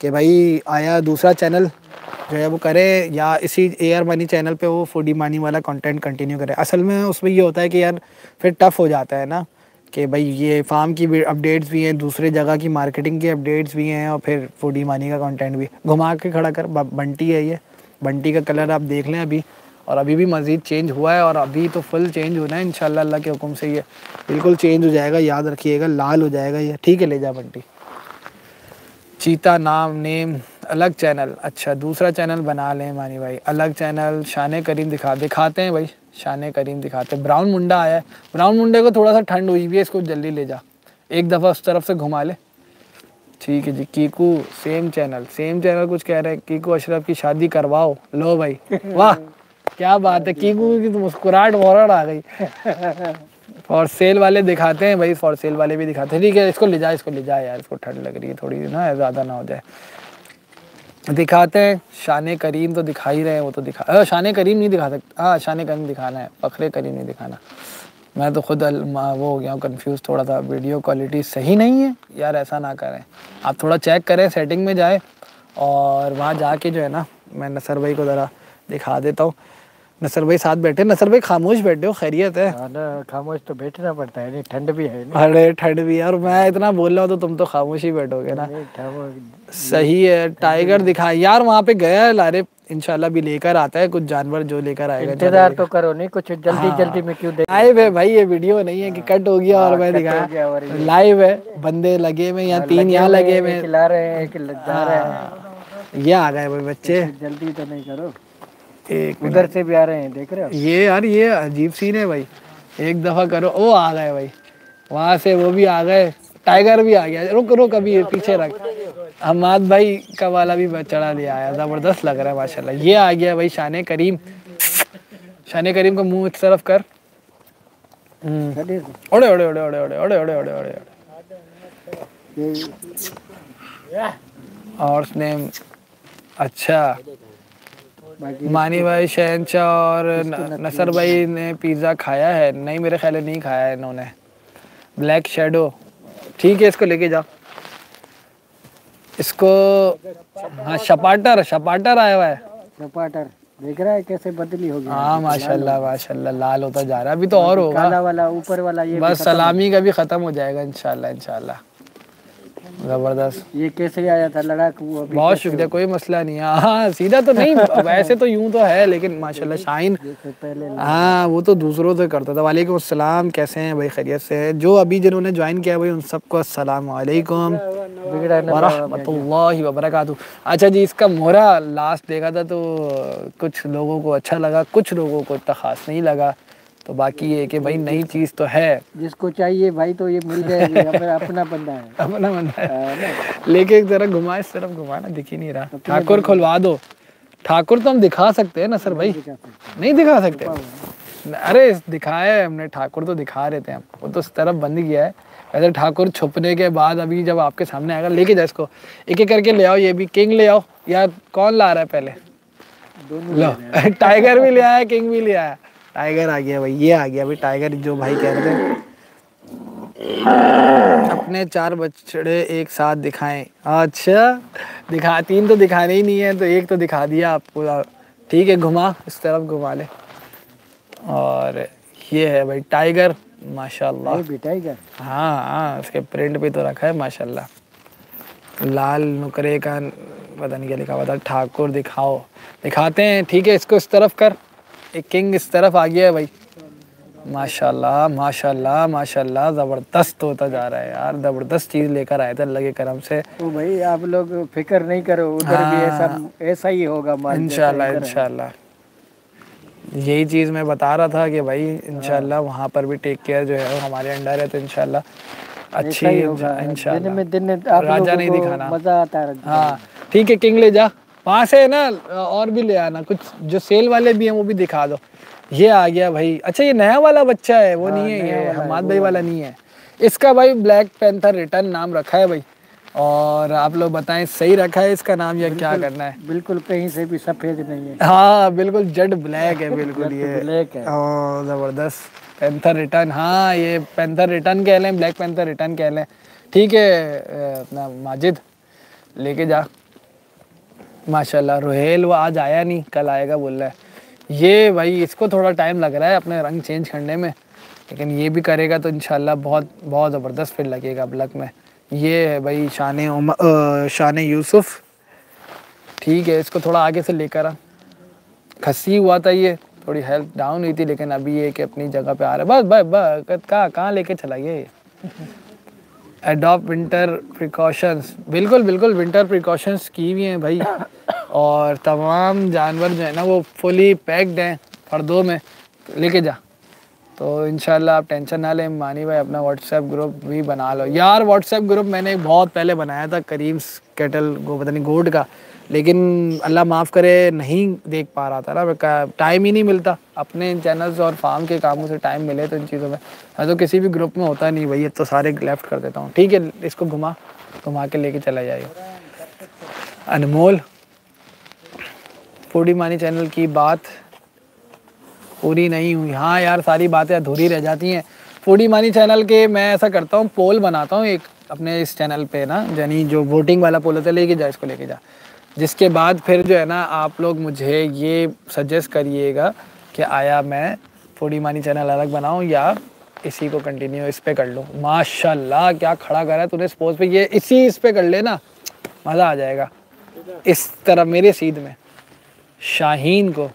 कि भाई, आया दूसरा चैनल जो है वो करे, या इसी एयर मनी चैनल पे वो फूडी मनी वाला कंटेंट कंटिन्यू करे। असल में उसमें ये होता है कि यार, फिर टफ हो जाता है ना। कि भाई ये फार्म की भी अपडेट्स भी हैं, दूसरे जगह की मार्केटिंग की अपडेट्स भी हैं और फिर फूडी मानी का कंटेंट भी। घुमा के खड़ा कर बंटी है ये। बंटी का कलर आप देख लें अभी। और अभी भी मज़ीद चेंज हुआ है और अभी तो फुल चेंज होना है इन अल्लाह के हुक्म से ये बिल्कुल चेंज हो जाएगा, याद रखिएगा, लाल हो जाएगा ये। ठीक है, ले जा बंटी। चीता नाम, नेम, अलग चैनल। अच्छा दूसरा चैनल बना लें मानी भाई। अलग चैनल, शान करीम दिखा, दिखाते हैं भाई। शान करीम दिखाते हैं। ब्राउन मुंडा आया है। ब्राउन मुंडे को थोड़ा सा ठंड हुई भी है, इसको जल्दी ले जा। एक दफ़ा उस तरफ़ से घुमा ले। ठीक है जी, कीकू सेम चैनल सेम चैनल कुछ कह रहे हैं, कीकू अशरफ की शादी करवाओ। लो भाई। वाह, क्या बात है। कीकू की तो मुस्कुराहट वॉरट आ गई। फॉर सेल वाले दिखाते हैं भाई फॉर सेल वाले भी दिखाते हैं। ठीक है, इसको ले जाए इसको ले जाए यार, इसको ठंड लग रही है थोड़ी ना ज़्यादा ना हो जाए। दिखाते हैं, शान करीम तो दिखा ही रहे हैं, वो तो दिखा शान करीम नहीं दिखा सकते। हाँ शान करीम दिखाना है फखरे करीम नहीं दिखाना। मैं तो खुद वो हो गया हूँ कन्फ्यूज़ थोड़ा सा वीडियो क्वालिटी सही नहीं है, यार ऐसा ना करें। आप थोड़ा चेक करें सेटिंग में जाए, और वहाँ जाके जो है ना, मैं नसर भाई को ज़रा दिखा देता हूँ। नसर भाई साथ बैठे नसर भाई खामोश बैठे हो खैरियत है। खामोश तो बैठना पड़ता है नहीं ठंड भी है अरे ठंड भी है और मैं इतना बोल रहा हूँ तो तुम तो खामोश ही बैठोगे ना। सही है टाइगर दिखा यार वहाँ पे गया है लारे इंशाल्लाह भी लेकर आता है कुछ जानवर जो लेकर आएगा इंतज़ार तो करो नहीं कुछ जल्दी हाँ। जल्दी में क्यों लाइव है भाई ये वीडियो नहीं है कि कट हो गया और मैं हो और दिखाया लाइव है बंदे लगे हुए हैं, यहाँ तीन यहाँ लगे हुए खिला रहे हैं रहे हैं। ये आ गए भाई बच्चे। जल्दी तो नहीं करो। एक उधर से भी आ रहे हैं देख रहे हो ये यार ये अजीब सीन है भाई। एक दफ़ा करो वो आ गए भाई। वहाँ से वो भी आ गए। टाइगर भी आ गया। रुक रुक अभी पीछे रख। हमाद भाई का वाला भी चढ़ा लिया आया ज़बरदस्त लग रहा है माशाल्लाह। ये आ गया भाई शान करीम। शान करीम का मुँह इस तरफ़ कर। हम्म। चलिए ओड़े ओड़े ओड़े ओड़े ओड़े ओड़े ओड़े ओड़े ओड़े। और उसने अच्छा। मानी भाई शहनशाह और नसर भाई ने पिज़्ज़ा खाया है। नहीं मेरे ख्याल नहीं खाया है इन्होंने। ब्लैक शेडो ठीक है इसको लेके जाओ इसको हाँ शपाटर शपाटर आया हुआ है। टमाटर देख रहा है कैसे बदली हो गया हाँ माशाल्लाह माशाल्लाह लाल होता जा रहा है। अभी तो और होगा। काला वाला ऊपर वाला ये बस सलामी का भी ख़त्म हो जाएगा इंशाल्लाह इंशाल्लाह। ज़बरदस्त। ये कैसे आया था लड़ाकू बहुत शुक्रिया कोई मसला नहीं है। हाँ सीधा तो नहीं वैसे तो यूँ तो है लेकिन माशाल्लाह शाइन। हाँ वो तो दूसरों से करता था। वालेकुम अस्सलाम कैसे हैं? भाई खैरियत से हैं। जो अभी जिन्होंने ज्वाइन किया भाई उन सबको अस्सलाम वालेकुम। वरहमतुल्लाहि वबरकातुहू। अच्छा जी इसका मोहरा लास्ट देखा था तो कुछ लोगों को अच्छा लगा कुछ लोगों को इतना ख़ास नहीं लगा। तो बाकी ये कि भाई नई चीज़ तो है। जिसको चाहिए भाई तो ये मिल जाएगी अपना बंदा है। अपना बंदा है। हाँ, लेके एक तरह घुमा इस तरफ़ घुमा ना दिख ही नहीं रहा। ठाकुर खुलवा दो। ठाकुर तो हम दिखा सकते हैं ना सर भाई। नहीं दिखा सकते। अरे दिखाया है हमने ठाकुर तो दिखा रहे थे हम वो तो इस तरफ़ बंद गया है। वैसे ठाकुर छुपने के बाद अभी जब आपके सामने आएगा लेके जाए इसको। एक एक करके ले आओ ये भी किंग ले आओ। या कौन ला रहा है पहले? लो टाइगर भी ले आया किंग भी ले आया। टाइगर आ गया भाई ये आ गया भाई टाइगर जो भाई कह रहे थे। अपने चार बछड़े एक साथ दिखाएँ। अच्छा दिखा तीन तो दिखाने ही नहीं है तो एक तो दिखा दिया आपको। ठीक है घुमा इस तरफ़ घुमा ले। और ये है भाई टाइगर माशाल्लाह। टाइगर हाँ हाँ उसके प्रिंट भी तो रखा है माशाल्लाह। लाल नुकरे का पता नहीं क्या लिखा हुआ था ठाकुर दिखाओ। दिखाते हैं ठीक है इसको इस तरफ़ कर। एक किंग इस तरफ़ आ गया है भाई। माशाल्लाह माशाल्लाह माशाल्लाह ज़बरदस्त होता जा रहा है यार। ज़बरदस्त चीज़ लेकर आए थे अल्लाह के करम से। तो भाई आप लोग फ़िक्र नहीं करो उधर हाँ, भी ऐसा ऐसा ही होगा इंशाल्लाह इंशाल्लाह। यही चीज़ मैं बता रहा था कि भाई इंशाल्लाह वहाँ पर भी टेक केयर जो है वो हमारे अंडर है तो इंशाल्लाह अच्छी ही दिन में दिन राजा नहीं दिखाना। मज़ा आता है। हाँ ठीक है किंग ले जा। वहाँ से ना और भी ले आना कुछ जो सेल वाले भी हैं वो भी दिखा दो। ये आ गया भाई। अच्छा ये नया वाला बच्चा है वो नहीं है ये हमाद भाई वाला नहीं है। इसका भाई ब्लैक पैंथर रिटर्न नाम रखा है भाई। और आप लोग बताएँ सही रखा है इसका नाम या क्या करना है? बिल्कुल कहीं से भी सफ़ेद नहीं है। हाँ बिल्कुल जड ब्लैक है बिल्कुल ये। ब्लैक है। ज़बरदस्त पैंथर रिटर्न हाँ ये पैंथर रिटर्न कह लें ब्लैक पैंथर रिटर्न कह लें। ठीक है अपना माजिद लेके जा। माशाल्लाह, रोहेल वो आज आया नहीं, कल आएगा बोल रहा है। ये भाई, इसको थोड़ा टाइम लग रहा है अपने रंग चेंज करने में, लेकिन ये भी करेगा तो इंशाल्लाह बहुत बहुत ज़बरदस्त फिर लगेगा अब ब्लक में। ये है भाई, शान शान यूसुफ। ठीक है, इसको थोड़ा आगे से लेकर आ। खस्सी हुआ था ये, थोड़ी हेल्थ डाउन हुई थी, लेकिन अभी ये कि अपनी जगह पे आ रहा है। बस बस बस, कहाँ लेके चला ये? एडॉप्ट विंटर प्रिकॉशंस बिल्कुल बिल्कुल विंटर प्रिकॉशंस की हुई हैं भाई। और तमाम जानवर जो है ना, वो फुली पैक्ड हैं, फर्दों में। लेके जा। तो इन आप टेंशन ना लें, मानी भाई अपना व्हाट्सएप ग्रुप भी बना लो। यार व्हाट्सएप ग्रुप मैंने बहुत पहले बनाया था, करीम्स कैटल गो, पता नहीं गोड का। लेकिन अल्लाह माफ़ करे, नहीं देख पा रहा था ना, मैं टाइम ही नहीं मिलता। अपने चैनल्स और फार्म के कामों से टाइम मिले तो इन चीज़ों में। मैं तो किसी भी ग्रुप में होता नहीं, भाई तो सारे लेफ़्ट कर देता हूँ। ठीक है, इसको घुमा घुमा के लेके चला जाइए अनमोल फूडी मानी चैनल की बात पूरी नहीं हुई। हाँ यार, सारी बातें अधूरी रह जाती हैं। फूडी मानी चैनल के मैं ऐसा करता हूँ पोल बनाता हूँ एक अपने इस चैनल पे ना, यानी जो वोटिंग वाला पोल होता है, लेके जा, इसको लेके जा। जिसके बाद फिर जो है ना आप लोग मुझे ये सजेस्ट करिएगा कि आया मैं फूडी मानी चैनल अलग बनाऊँ या इसी को कंटिन्यू इस पर कर लूँ। माशाल्लाह क्या खड़ा करा है तूने स्पोर्ट्स पे। ये इसी इस पे कर लेना मज़ा आ जाएगा। इस तरह मेरे सीध में। शाहीन को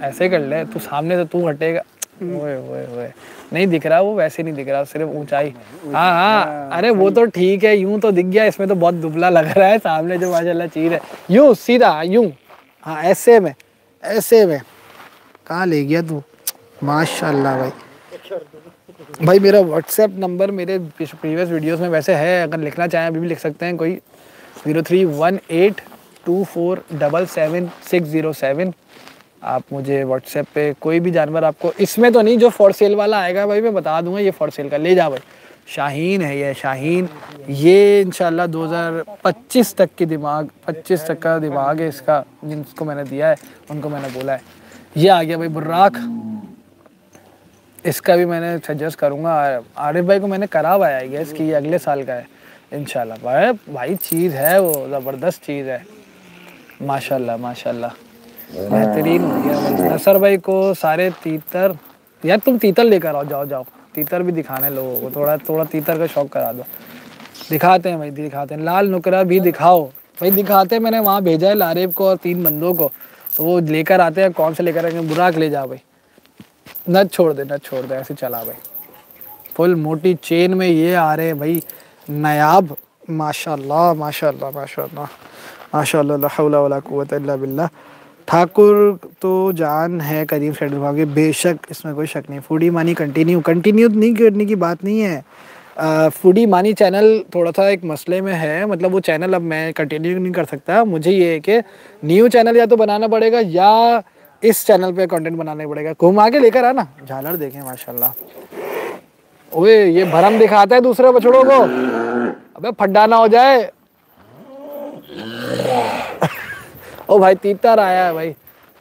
ऐसे कर ले तू सामने से तू हटेगा। ओए ओए ओए। नहीं दिख रहा वो वैसे नहीं दिख रहा सिर्फ़ ऊंचाई। हाँ हाँ अरे वो तो ठीक है यूँ तो दिख गया इसमें तो बहुत दुबला लग रहा है सामने जो माशाल्लाह चीज़ है। यूँ सीधा यूँ। हाँ ऐसे में ऐसे में। कहाँ ले गया तू? माशाल्लाह भाई। भाई मेरा व्हाट्सएप नंबर मेरे प्रीवियस वीडियोस में वैसे है अगर लिखना चाहें अभी भी लिख सकते हैं कोई। Zero three one eight two four double seven six zero seven आप मुझे व्हाट्सएप पे कोई भी जानवर आपको, इसमें तो नहीं, जो फॉर सेल वाला आएगा, भाई मैं बता दूँगा ये फॉर सेल का, ले जा भाई। शाहीन है ये, शाहीन। ये इंशाल्लाह 2025 तक की दिमाग 25 तक का दिमाग है इसका जिनको मैंने दिया है, उनको मैंने बोला है। ये आ गया भाई बुर्राक। इसका भी मैंने सजेस्ट करूँगा, आरिफ भाई को मैंने करा हुआ है गैस अगले साल का है, इंशाल्लाह। भाई भाई, चीज़ है वो, ज़बरदस्त चीज़ है। माशाल्लाह माशाल्लाह। बेहतरीन हो गया भाई। नसर भाई को सारे तीतर यार तुम तीतर लेकर आओ जाओ जाओ। तीतर भी दिखाने लोगों को थोड़ा थोड़ा तीतर का शौक करा दो। दिखाते हैं भाई दिखाते हैं। लाल नुकरा भी दिखाओ। भाई दिखाते हैं मैंने वहाँ भेजा है लारेब को और तीन बंदों को। तो वो लेकर आते हैं कौन से लेकर आएँगे? बुराक ले जा भाई। न छोड़ दे न छोड़ दे ऐसे चला भाई। फुल मोटी चेन में ये आ रहे हैं भाई नायाब। माशाल्लाह माशाल्लाह माशाल्लाह। माशाल्लाह ला हौला वला कुव्वत इल्ला बिल्लाह। ठाकुर तो जान है करीम शेड्यूल भागे बेशक इसमें कोई शक नहीं। फूडी मानी कंटिन्यू कंटिन्यू नहीं करने की बात नहीं है। फूडी मानी चैनल थोड़ा सा एक मसले में है मतलब वो चैनल अब मैं कंटिन्यू नहीं कर सकता। मुझे ये है कि न्यू चैनल या तो बनाना पड़ेगा या इस चैनल पे कंटेंट बनाना पड़ेगा। घुमा के लेकर आना। झालर देखें, माशाल्लाह। ओए, ये भरम दिखाता है दूसरे बछड़ों को। अबे फड्डा ना हो जाए। ओ भाई तीतर आया है भाई।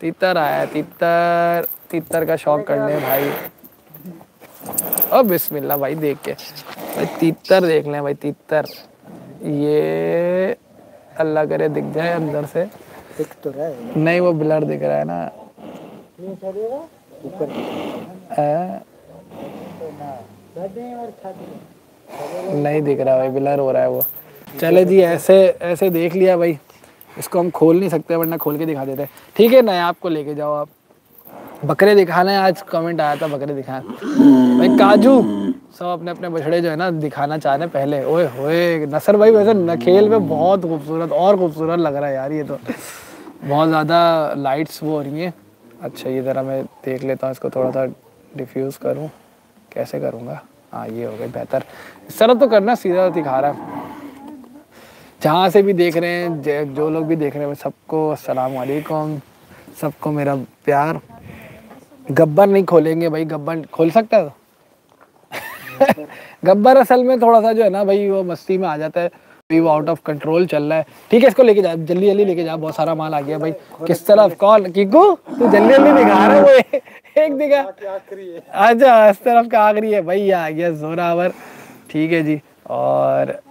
तीतर आया है तीतर। तीतर का शौक कर ले भाई। ओ बिस्मिल्लाह भाई देख के। भाई तीतर देख लें भाई तीतर। ये अल्लाह करे दिख जाए अंदर से। दिख तो रहा है। नहीं वो ब्लर दिख रहा है ना। ऊपर नहीं दिख रहा भाई ब्लर हो रहा है वो। चले जी ऐसे ऐसे देख लिया भाई। इसको हम खोल नहीं सकते, वरना खोल के दिखा देते। ठीक है, नया आपको लेके जाओ आप। बकरे दिखाना है, आज कमेंट आया था, बकरे दिखाना। भाई, काजू। सब अपने अपने बछड़े जो है ना, दिखाना चाह रहे पहले। ओए होए, नसर भाई, वैसे नखेल में बहुत खूबसूरत, और खूबसूरत लग रहा है यार ये तो। बहुत ज़्यादा लाइट्स वो हो रही हैं। अच्छा ये ज़रा मैं देख लेता हूँ, इसको थोड़ा सा डिफ्यूज़ करूँ। कैसे करूँगा? हाँ ये हो गई बेहतर। इस तरह तो करना, सीधा दिखा रहा है। जहाँ से भी देख रहे हैं, जे- लोग भी देख रहे हैं सबको अस्सलाम वालेकुम सबको मेरा प्यार। गब्बर नहीं खोलेंगे भाई, गब्बर खोल सकता है? गब्बर असल में थोड़ा सा जो है ना भाई, वो मस्ती में आ जाता है। भाई वो आउट ऑफ़ कंट्रोल चल रहा है। ठीक है, इसको लेके जा, जल्दी जल्दी लेके जा, बहुत सारा माल आ गया भाई। किस तरफ़? कौन? किकू तू जल्दी जल्दी दिखा रहा है एक दिखा। अच्छा इस तरफ़ का आखिरी है। भाई, आ गया जोरावर। ठीक है जी, और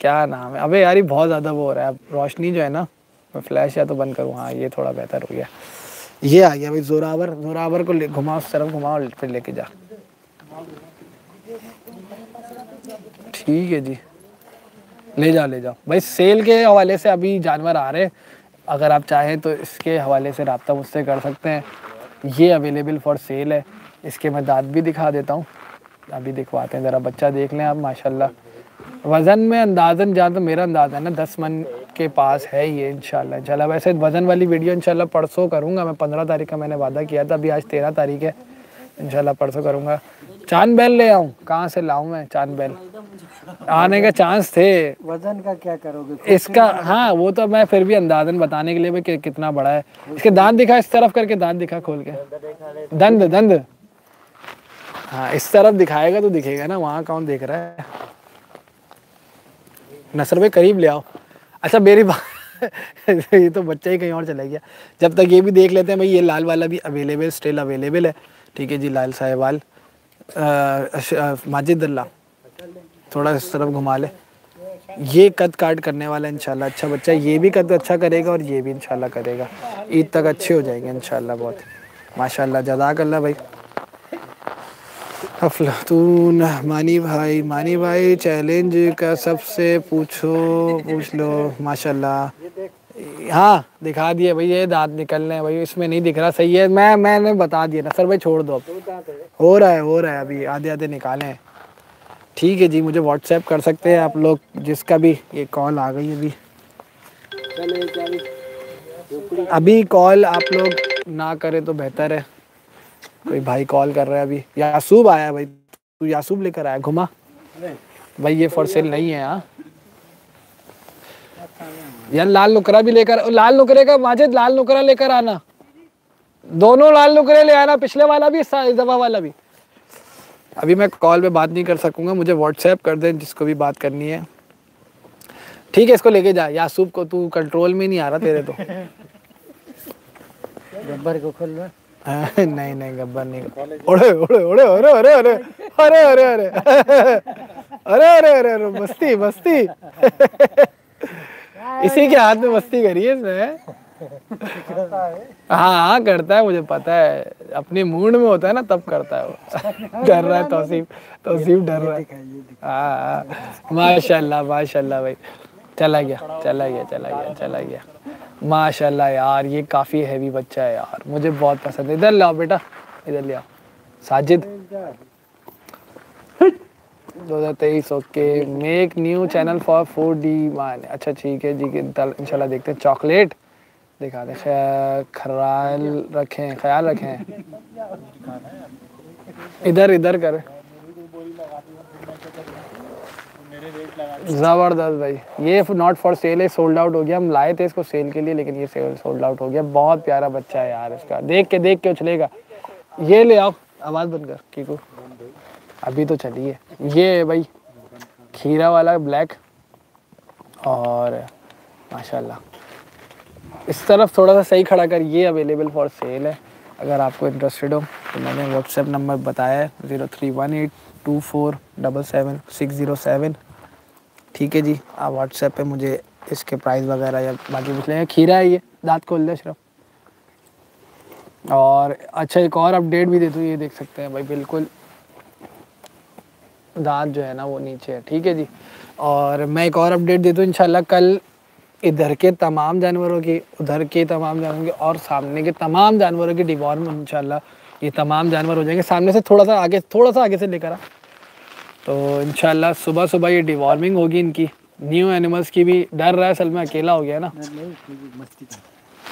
क्या नाम है? अबे यार, ये बहुत ज़्यादा वो हो रहा है। रोशनी जो है ना, मैं फ्लैश या तो बंद करूँ। हाँ ये थोड़ा बेहतर हो गया। ये आ गया भाई, जोरावर। जोरावर को ले घुमाओ उस तरफ़ घुमाओ फिर लेके जा। ठीक है जी। ले जाओ ले जाओ भाई सेल के हवाले से अभी जानवर आ रहे हैं। अगर आप चाहें तो इसके हवाले से रब्ता मुझसे कर सकते हैं। ये अवेलेबल फॉर सेल है। इसके मैं दांत भी दिखा देता हूँ। अभी दिखवाते हैं, ज़रा बच्चा देख लें आप, माशाल्लाह। वज़न में अंदाज़न जहाँ तो मेरा अंदाज़ा है ना दस मन के पास है ये इंशाल्लाह इंशाल्लाह। वैसे वज़न वाली वीडियो इंशाल्लाह परसों करूँगा मैं पंद्रह तारीख का मैंने वादा किया था अभी आज तेरह तारीख है इंशाल्लाह परसों करूँगा। चाँद बैल ले आऊँ कहाँ से लाऊँ मैं चाँद बैल? आने का चांस थे। वज़न का क्या करोगे? इसका हाँ वो तो मैं फिर भी अंदाजन बताने के लिए भी कि कितना बड़ा है। इसके दांत दिखा इस तरफ़ करके दांत दिखा खोल के। दंद दंद। हाँ इस तरफ़ दिखाएगा तो दिखेगा ना वहाँ कौन देख रहा है? नसर भाई करीब ले आओ। अच्छा मेरी बात ये तो बच्चा ही कहीं और चला गया। जब तक ये भी देख लेते हैं, भाई, ये लाल वाला भी अवेलेबल स्टिल अवेलेबल है। ठीक है जी, लाल साहेबाल माजिद अल्लाह थोड़ा इस तरफ़ घुमा ले। ये कद काट करने वाला इंशाल्लाह। अच्छा बच्चा, ये भी कद अच्छा करेगा और ये भी इंशाल्लाह करेगा। ईद तक अच्छे हो जाएँगे, इंशाल्लाह बहुत। माशाल्लाह जजाक अल्लाह भाई। अफलातून मानी भाई मानी भाई चैलेंज का सबसे पूछो पूछ लो माशाल्लाह। हाँ दिखा दिए भाई ये दांत निकलने हैं भाई इसमें नहीं दिख रहा सही है मैं मैंने बता दिया ना सर भाई छोड़ दो अब। हो रहा है हो रहा है अभी आधे आधे निकाले हैं। ठीक है जी मुझे व्हाट्सएप कर सकते हैं आप लोग जिसका भी ये कॉल आ गई अभी। अभी कॉल आप लोग ना करें तो बेहतर है। कोई भाई कॉल कर रहा है अभी। यासूब आया भाई। तू यासूब लेकर आया, घुमा। भाई, ये फॉर सेल नहीं है हाँ। यार, लाल नुकरा भी लेकर, लाल नुकरे का माजिद लाल नुकरा लेकर आना। दोनों लाल नुकरे ले आना, पिछले वाला भी इस दफ़ा वाला भी। अभी मैं कॉल पे बात नहीं कर सकूँगा, मुझे व्हाट्सएप कर दें, जिसको भी बात करनी है। ठीक है, इसको लेके जा। यासूब को तू कंट्रोल में नहीं आ रहा तेरे तो। गब्बर को खोल नहीं नहीं गब्बर नहीं ओड़े ओड़े ओड़े ओड़े ओड़े ओड़े अरे अरे अरे अरे अरे अरे अरे मस्ती मस्ती इसी के हाथ में मस्ती करी है इसने हाँ हाँ करता है मुझे पता है अपने मूड में होता है ना तब करता है वो डर रहा है तौसीफ तौसीफ डर रहा है हाँ हाँ माशाल्लाह माशाल्लाह भाई चला गया चला गया चला गया चला गया माशाल्लाह यार, ये काफ़ी हैवी बच्चा है यार। मुझे बहुत पसंद है। इधर ले आओ बेटा, इधर ले आओ। साजिद। दो हज़ार तेईस, okay. Make new channel for four D मान। अच्छा ठीक है जी, कि इंशाल्लाह देखते हैं। चॉकलेट दिखा दे। ख्याल रखें ख्याल रखें। इधर इधर कर। ज़बरदस्त भाई। ये नॉट फॉर सेल है सोल्ड आउट हो गया। हम लाए थे इसको सेल के लिए, लेकिन ये सेल सोल्ड आउट हो गया। बहुत प्यारा बच्चा है यार इसका। देख के देख के उछलेगा। ये ले आओ, आवाज़ बंद कर कीकू अभी तो चली है। ये है भाई, खीरा वाला ब्लैक और माशाल्लाह। इस तरफ़ थोड़ा सा सही खड़ा कर, ये अवेलेबल फॉर सेल है। अगर आपको इंटरेस्टेड हो तो मैंने व्हाट्सएप नंबर बताया है zero three one eight two four double seven six zero seven ठीक है जी, आप व्हाट्सएप पे मुझे इसके प्राइस वगैरह या बाकी पूछ लेंगे खीरा है ये, दांत खोल दे सिर्फ़ और अच्छा एक और अपडेट भी दे दूँ ये देख सकते हैं भाई, बिल्कुल। दांत जो है ना वो नीचे है, ठीक है जी। और मैं एक और अपडेट दे दूँ, इंशाल्लाह कल इधर के तमाम जानवरों की, उधर के तमाम जानवरों की और सामने के तमाम जानवरों की डिवॉर्म इंशाल्लाह ये तमाम जानवर हो जाएँगे। सामने से थोड़ा सा आगे, थोड़ा सा आगे से लेकर आ। तो इंशाल्लाह सुबह सुबह ये डिवॉर्मिंग होगी इनकी। न्यू एनिमल्स की भी डर रहा है असल में अकेला हो गया ना।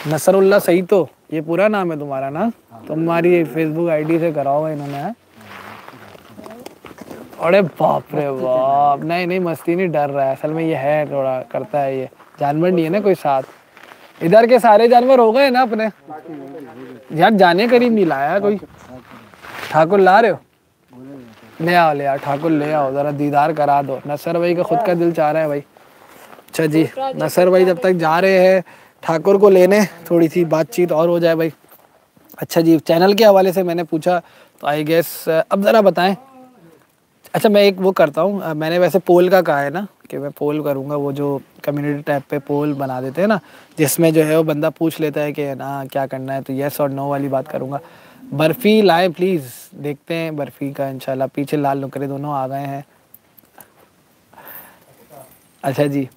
नसरुल्ला सही तो ये पूरा नाम है तुम्हारा ना? तुम्हारी फेसबुक आईडी से करा होगा इन्होंने हाँ? अरे बाप रे बाप। नहीं नहीं मस्ती नहीं डर रहा है। असल में ये है थोड़ा करता है ये। जानवर नहीं है ना कोई साथ। इधर के सारे जानवर हो गए ना अपने? यार जाने करीब नहीं लाया कोई। ठाकुर ला रहे हो? ले आओ ले आओ ठाकुर ले आओ जरा दीदार करा दो। नसर भाई का खुद का दिल चाह रहा है भाई। अच्छा जी नसर भाई जब तक जा रहे हैं ठाकुर को लेने थोड़ी सी बातचीत और हो जाए भाई। अच्छा जी चैनल के हवाले से मैंने पूछा तो आई गेस अब ज़रा बताएँ। अच्छा मैं एक वो करता हूँ मैंने वैसे पोल का कहा है ना कि मैं पोल करूँगा वो जो कम्युनिटी टैब पे पोल बना देते हैं ना जिसमें जो है वो बंदा पूछ लेता है कि ना क्या करना है? तो येस और नो वाली बात करूँगा। बर्फ़ी लाए प्लीज़ देखते हैं बर्फ़ी का, इंशाल्लाह। पीछे लाल नुकरे दोनों आ गए हैं। अच्छा जी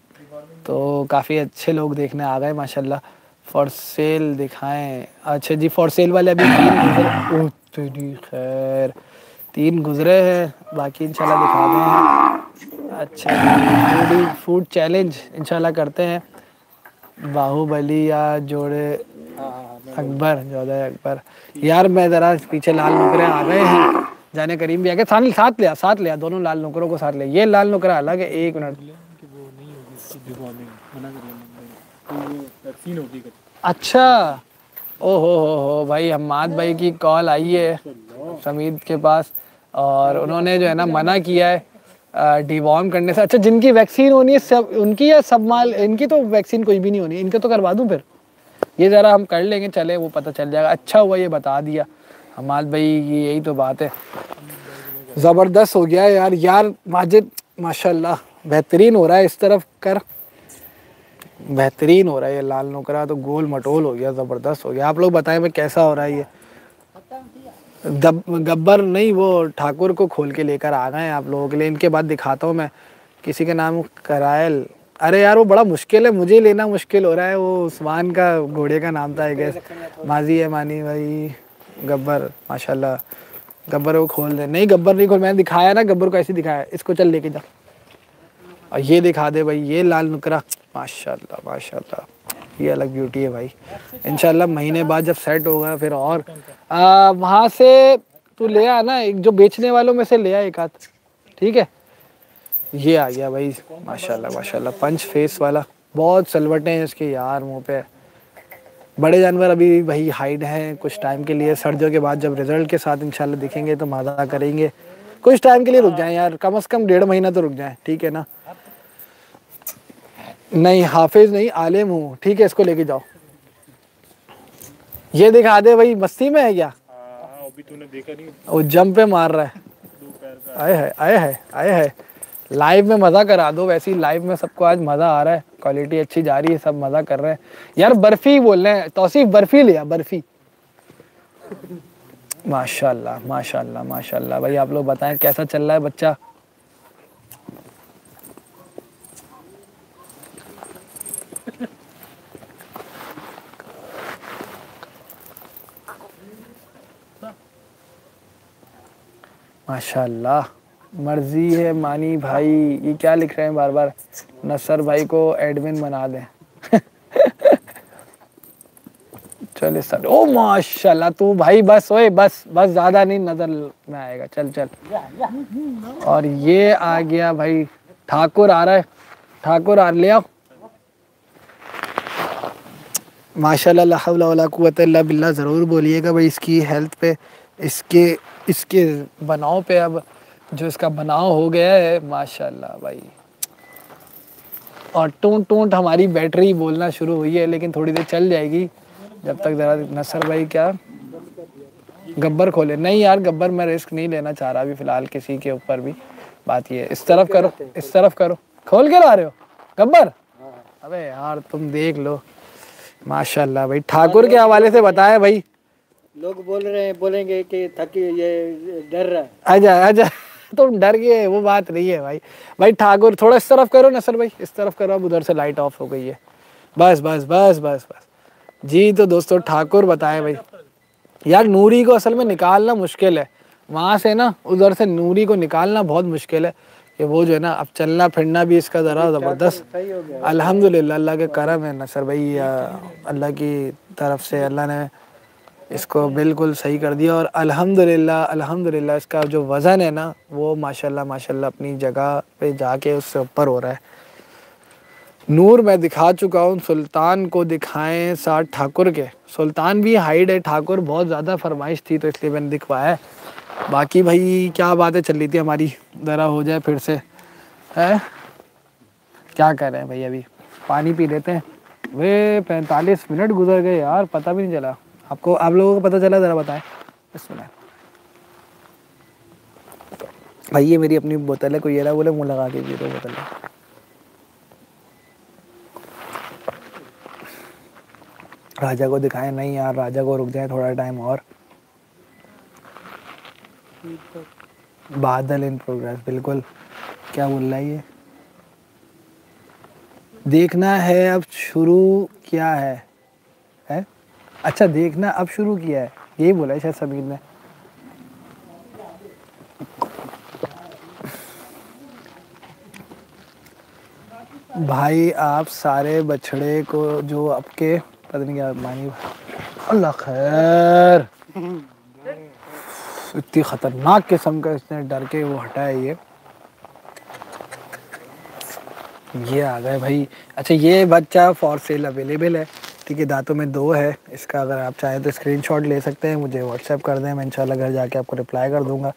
तो काफ़ी अच्छे लोग देखने आ गए, माशाल्लाह। फॉर सेल दिखाएँ। अच्छा जी फॉर सेल वाले अभी तीन गुजरे खैर। तीन गुजरे हैं, बाकी इंशाल्लाह दिखा दें। अच्छा फ़ूड फ़ूड चैलेंज इंशाल्लाह करते हैं। बाहुबली या जोड़े अकबर जोधा अकबर। यार मैं ज़रा पीछे लाल नुकरे आ गए हैं। जाने करीम भी आ गए। साथ साथ लिया साथ लिया दोनों लाल नुकरों को साथ लिया ये लाल नुकरा अलग है एक मिनट। अच्छा। ओ हो हो हो भाई हमाद भाई की कॉल आई है समीद के पास। और उन्होंने जो है ना मना किया है डिवॉर्म करने से। अच्छा जिनकी वैक्सीन होनी है सब उनकी या सब माल इनकी तो वैक्सीन कोई भी नहीं होनी। इनके तो करवा दूँ फिर? ये ज़रा हम कर लेंगे, चले, वो पता चल जाएगा। अच्छा हुआ ये बता दिया। हमाद भाई, ये यही तो बात है। ज़बरदस्त हो गया यार। यार, माजिद, माशाल्लाह, बेहतरीन हो रहा है इस तरफ़, कर। बेहतरीन हो रहा है ये लाल नुकरा तो गोल मटोल हो गया, ज़बरदस्त हो गया। आप लोग बताएँ भाई, कैसा हो रहा है ये? दब, गब्बर नहीं, वो ठाकुर को खोल के लेकर आ गए आप लोगों के लिए। इनके बाद दिखाता हूँ मैं। किसी के नाम करायल अरे यार वो बड़ा मुश्किल है मुझे लेना मुश्किल हो रहा है। वो उस्मान का घोड़े का नाम था गैस माजी है मानी भाई। गब्बर माशाल्लाह। गब्बर वो खोल दे। नहीं गब्बर नहीं खोल मैंने दिखाया ना गब्बर को ऐसे दिखाया। इसको चल लेके जा। और ये दिखा दे भाई ये लाल नुकरा। माशाल्लाह माशाल्लाह। ये अलग ब्यूटी है भाई। इंशाल्लाह महीने बाद जब सेट होगा फिर और। वहाँ से तू ले आ ना एक जो बेचने वालों में से ले आ एक हाथ ठीक है? ये आ गया भाई माशाल्लाह माशाल्लाह। पंच फेस वाला बहुत सलवटें हैं इसके यार मुँह पे। बड़े जानवर अभी भाई हाइड हैं कुछ टाइम के लिए सर्दियों के बाद जब रिज़ल्ट के साथ इंशाल्लाह दिखेंगे तो मज़ा करेंगे। कुछ टाइम के लिए रुक जाएँ यार कम से कम डेढ़ महीना तो रुक जाएँ ठीक है ना? नहीं हाफिज नहीं आलिम हूँ ठीक है इसको लेके जाओ। ये दिखा दे भाई मस्ती में है क्या? हाँ, तूने देखा नहीं। वो जंप पे मार रहा है। आए है आए है आए है लाइव में मज़ा करा दो, वैसे ही लाइव में सबको आज मज़ा आ रहा है। क्वालिटी अच्छी जा रही है, सब मज़ा कर रहे हैं। यार, बर्फ़ी बोल रहे हैं। तौसीफ, बर्फ़ी लिया बर्फ़ी। माशाल्लाह माशाल्लाह माशाल्लाह। भाई, आप लोग बताएँ, कैसा चल रहा है बच्चा? माशाल्लाह। मर्ज़ी है, मानी भाई, ये क्या लिख रहे हैं बार बार नसर भाई को एडमिन बना दें। चल साइड ओ, माशाल्लाह, तू भाई, बस, ओए, बस बस, ज़्यादा नहीं, नज़र में आएगा। चल चल। और ये आ गया भाई, ठाकुर आ रहा है। ठाकुर आ, ले आओ। माशाल्लाह, ला हौला वला कुव्वत इल्ला बिल्लाह, ज़रूर बोलिएगा भाई, इसकी हेल्थ पे, इसके इसके बनाव पे अब जो इसका बनाव हो गया है माशाल्लाह भाई। और टूट टूट हमारी बैटरी बोलना शुरू हुई है लेकिन थोड़ी देर चल जाएगी। जब तक ज़रा नसर भाई क्या गब्बर खोले। नहीं यार गब्बर मैं रिस्क नहीं लेना चाह रहा अभी फ़िलहाल किसी के ऊपर भी। बात ये। इस तरफ़ करो इस तरफ़ करो। खोल के ला रहे हो? गब्बर? अबे यार तुम देख लो। माशाल्लाह भाई ठाकुर के हवाले से बताया भाई। लोग बोल रहे हैं बोलेंगे कि थकी ये डर रहा है। आजा आजा। तुम डर गए वो बात नहीं है भाई। भाई ठाकुर थोड़ा इस तरफ़ करो नसर भाई इस तरफ़ करो अब उधर से लाइट ऑफ़ हो गई है। बस बस बस बस बस। जी तो दोस्तों ठाकुर बताए भाई। यार नूरी को असल में निकालना मुश्किल है। वहाँ से ना उधर से नूरी को निकालना बहुत मुश्किल है। कि वो जो है ना अब चलना फिरना भी इसका ज़रा ज़बरदस्त। अल्हम्दुलिल्लाह अल्लाह के करम है ना सर भाई अल्लाह की तरफ़ से अल्लाह ने इसको बिल्कुल सही कर दिया और अल्हम्दुलिल्लाह अल्हम्दुलिल्लाह, इसका जो वज़न है ना, वो माशाल्लाह माशाल्लाह अपनी जगह पे जाके उससे ऊपर हो रहा है। नूर मैं दिखा चुका हूँ, सुल्तान को दिखाएँ साथ ठाकुर के। सुल्तान भी हाइड है, ठाकुर बहुत ज़्यादा फरमाइश थी तो इसलिए मैंने दिखवाया बाकी भाई, क्या बातें चल रही थी हमारी? ज़रा हो जाए फिर से। है? क्या कर रहे हैं भाई अभी? पानी पी लेते हैं। वे पैंतालीस मिनट गुजर गए यार, पता भी नहीं चला। आपको, आप लोगों को पता चला, ज़रा बताएँ। बिस्मिल्लाह भाई, ये मेरी अपनी बोतल है, कोई ये बोले मुँह लगा के पी दो बोतल। है राजा को दिखाएँ। नहीं यार, राजा को रुक जाए थोड़ा टाइम और। बादल इन प्रोग्रेस बिल्कुल। क्या बोल रहा है ये? देखना है, अब शुरू किया है? अच्छा देखना, अब शुरू किया है। यही बोला है शायद समीर ने। भाई, आप सारे बछड़े को, जो आपके, पता नहीं क्या मानी अल्लाह खैर। इतनी खतरनाक किस्म का इसने डर के वो हटाया ये। ये आ गए भाई। अच्छा ये बच्चा फॉर सेल अवेलेबल है। ठीक है दांतों में दो है, इसका अगर आप चाहें तो स्क्रीनशॉट ले सकते हैं, मुझे व्हाट्सएप कर दें, मैं इंशाल्लाह घर जाके आपको रिप्लाई कर दूँगा।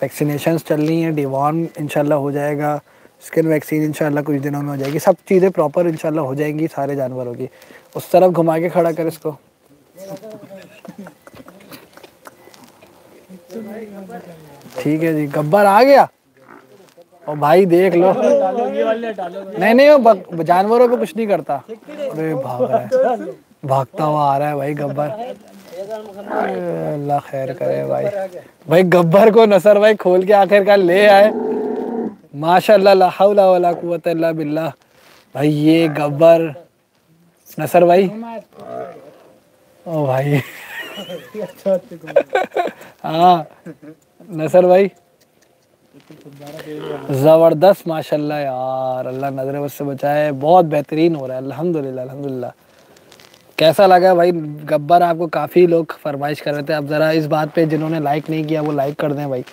वैक्सीनेशंस चल रही हैं डिवॉन इंशाल्लाह हो जाएगा स्किन वैक्सीन इंशाल्लाह कुछ दिनों में हो जाएगी, सब चीज़ें प्रॉपर इंशाल्लाह हो जाएँगी सारे जानवरों की। उस तरफ़ घुमा के खड़ा कर इसको। ठीक है जी, गब्बर आ गया? और भाई देख लो। नहीं नहीं, वो जानवरों को कुछ नहीं करता। अरे भाग रहा है भागता हुआ आ रहा है भाई गब्बर। अल्लाह खैर करे भाई। भाई गब्बर को नसर भाई खोल के आखिरकार ले आए। माशाल्लाह, ला हौला वला कुव्वत भाई ये गब्बर। नसर भाई। ओ भाई। हाँ नसर भाई। ज़बरदस्त, माशाल्लाह यार। अल्लाह नज़र बस से बचाए। बहुत बेहतरीन हो रहा है। अल्हम्दुलिल्लाह अल्हम्दुलिल्लाह। कैसा लगा भाई? गब्बर आपको काफ़ी लोग फरमाइश कर रहे थे। अब ज़रा इस बात पे जिन्होंने लाइक नहीं किया, वो लाइक कर दें भाई।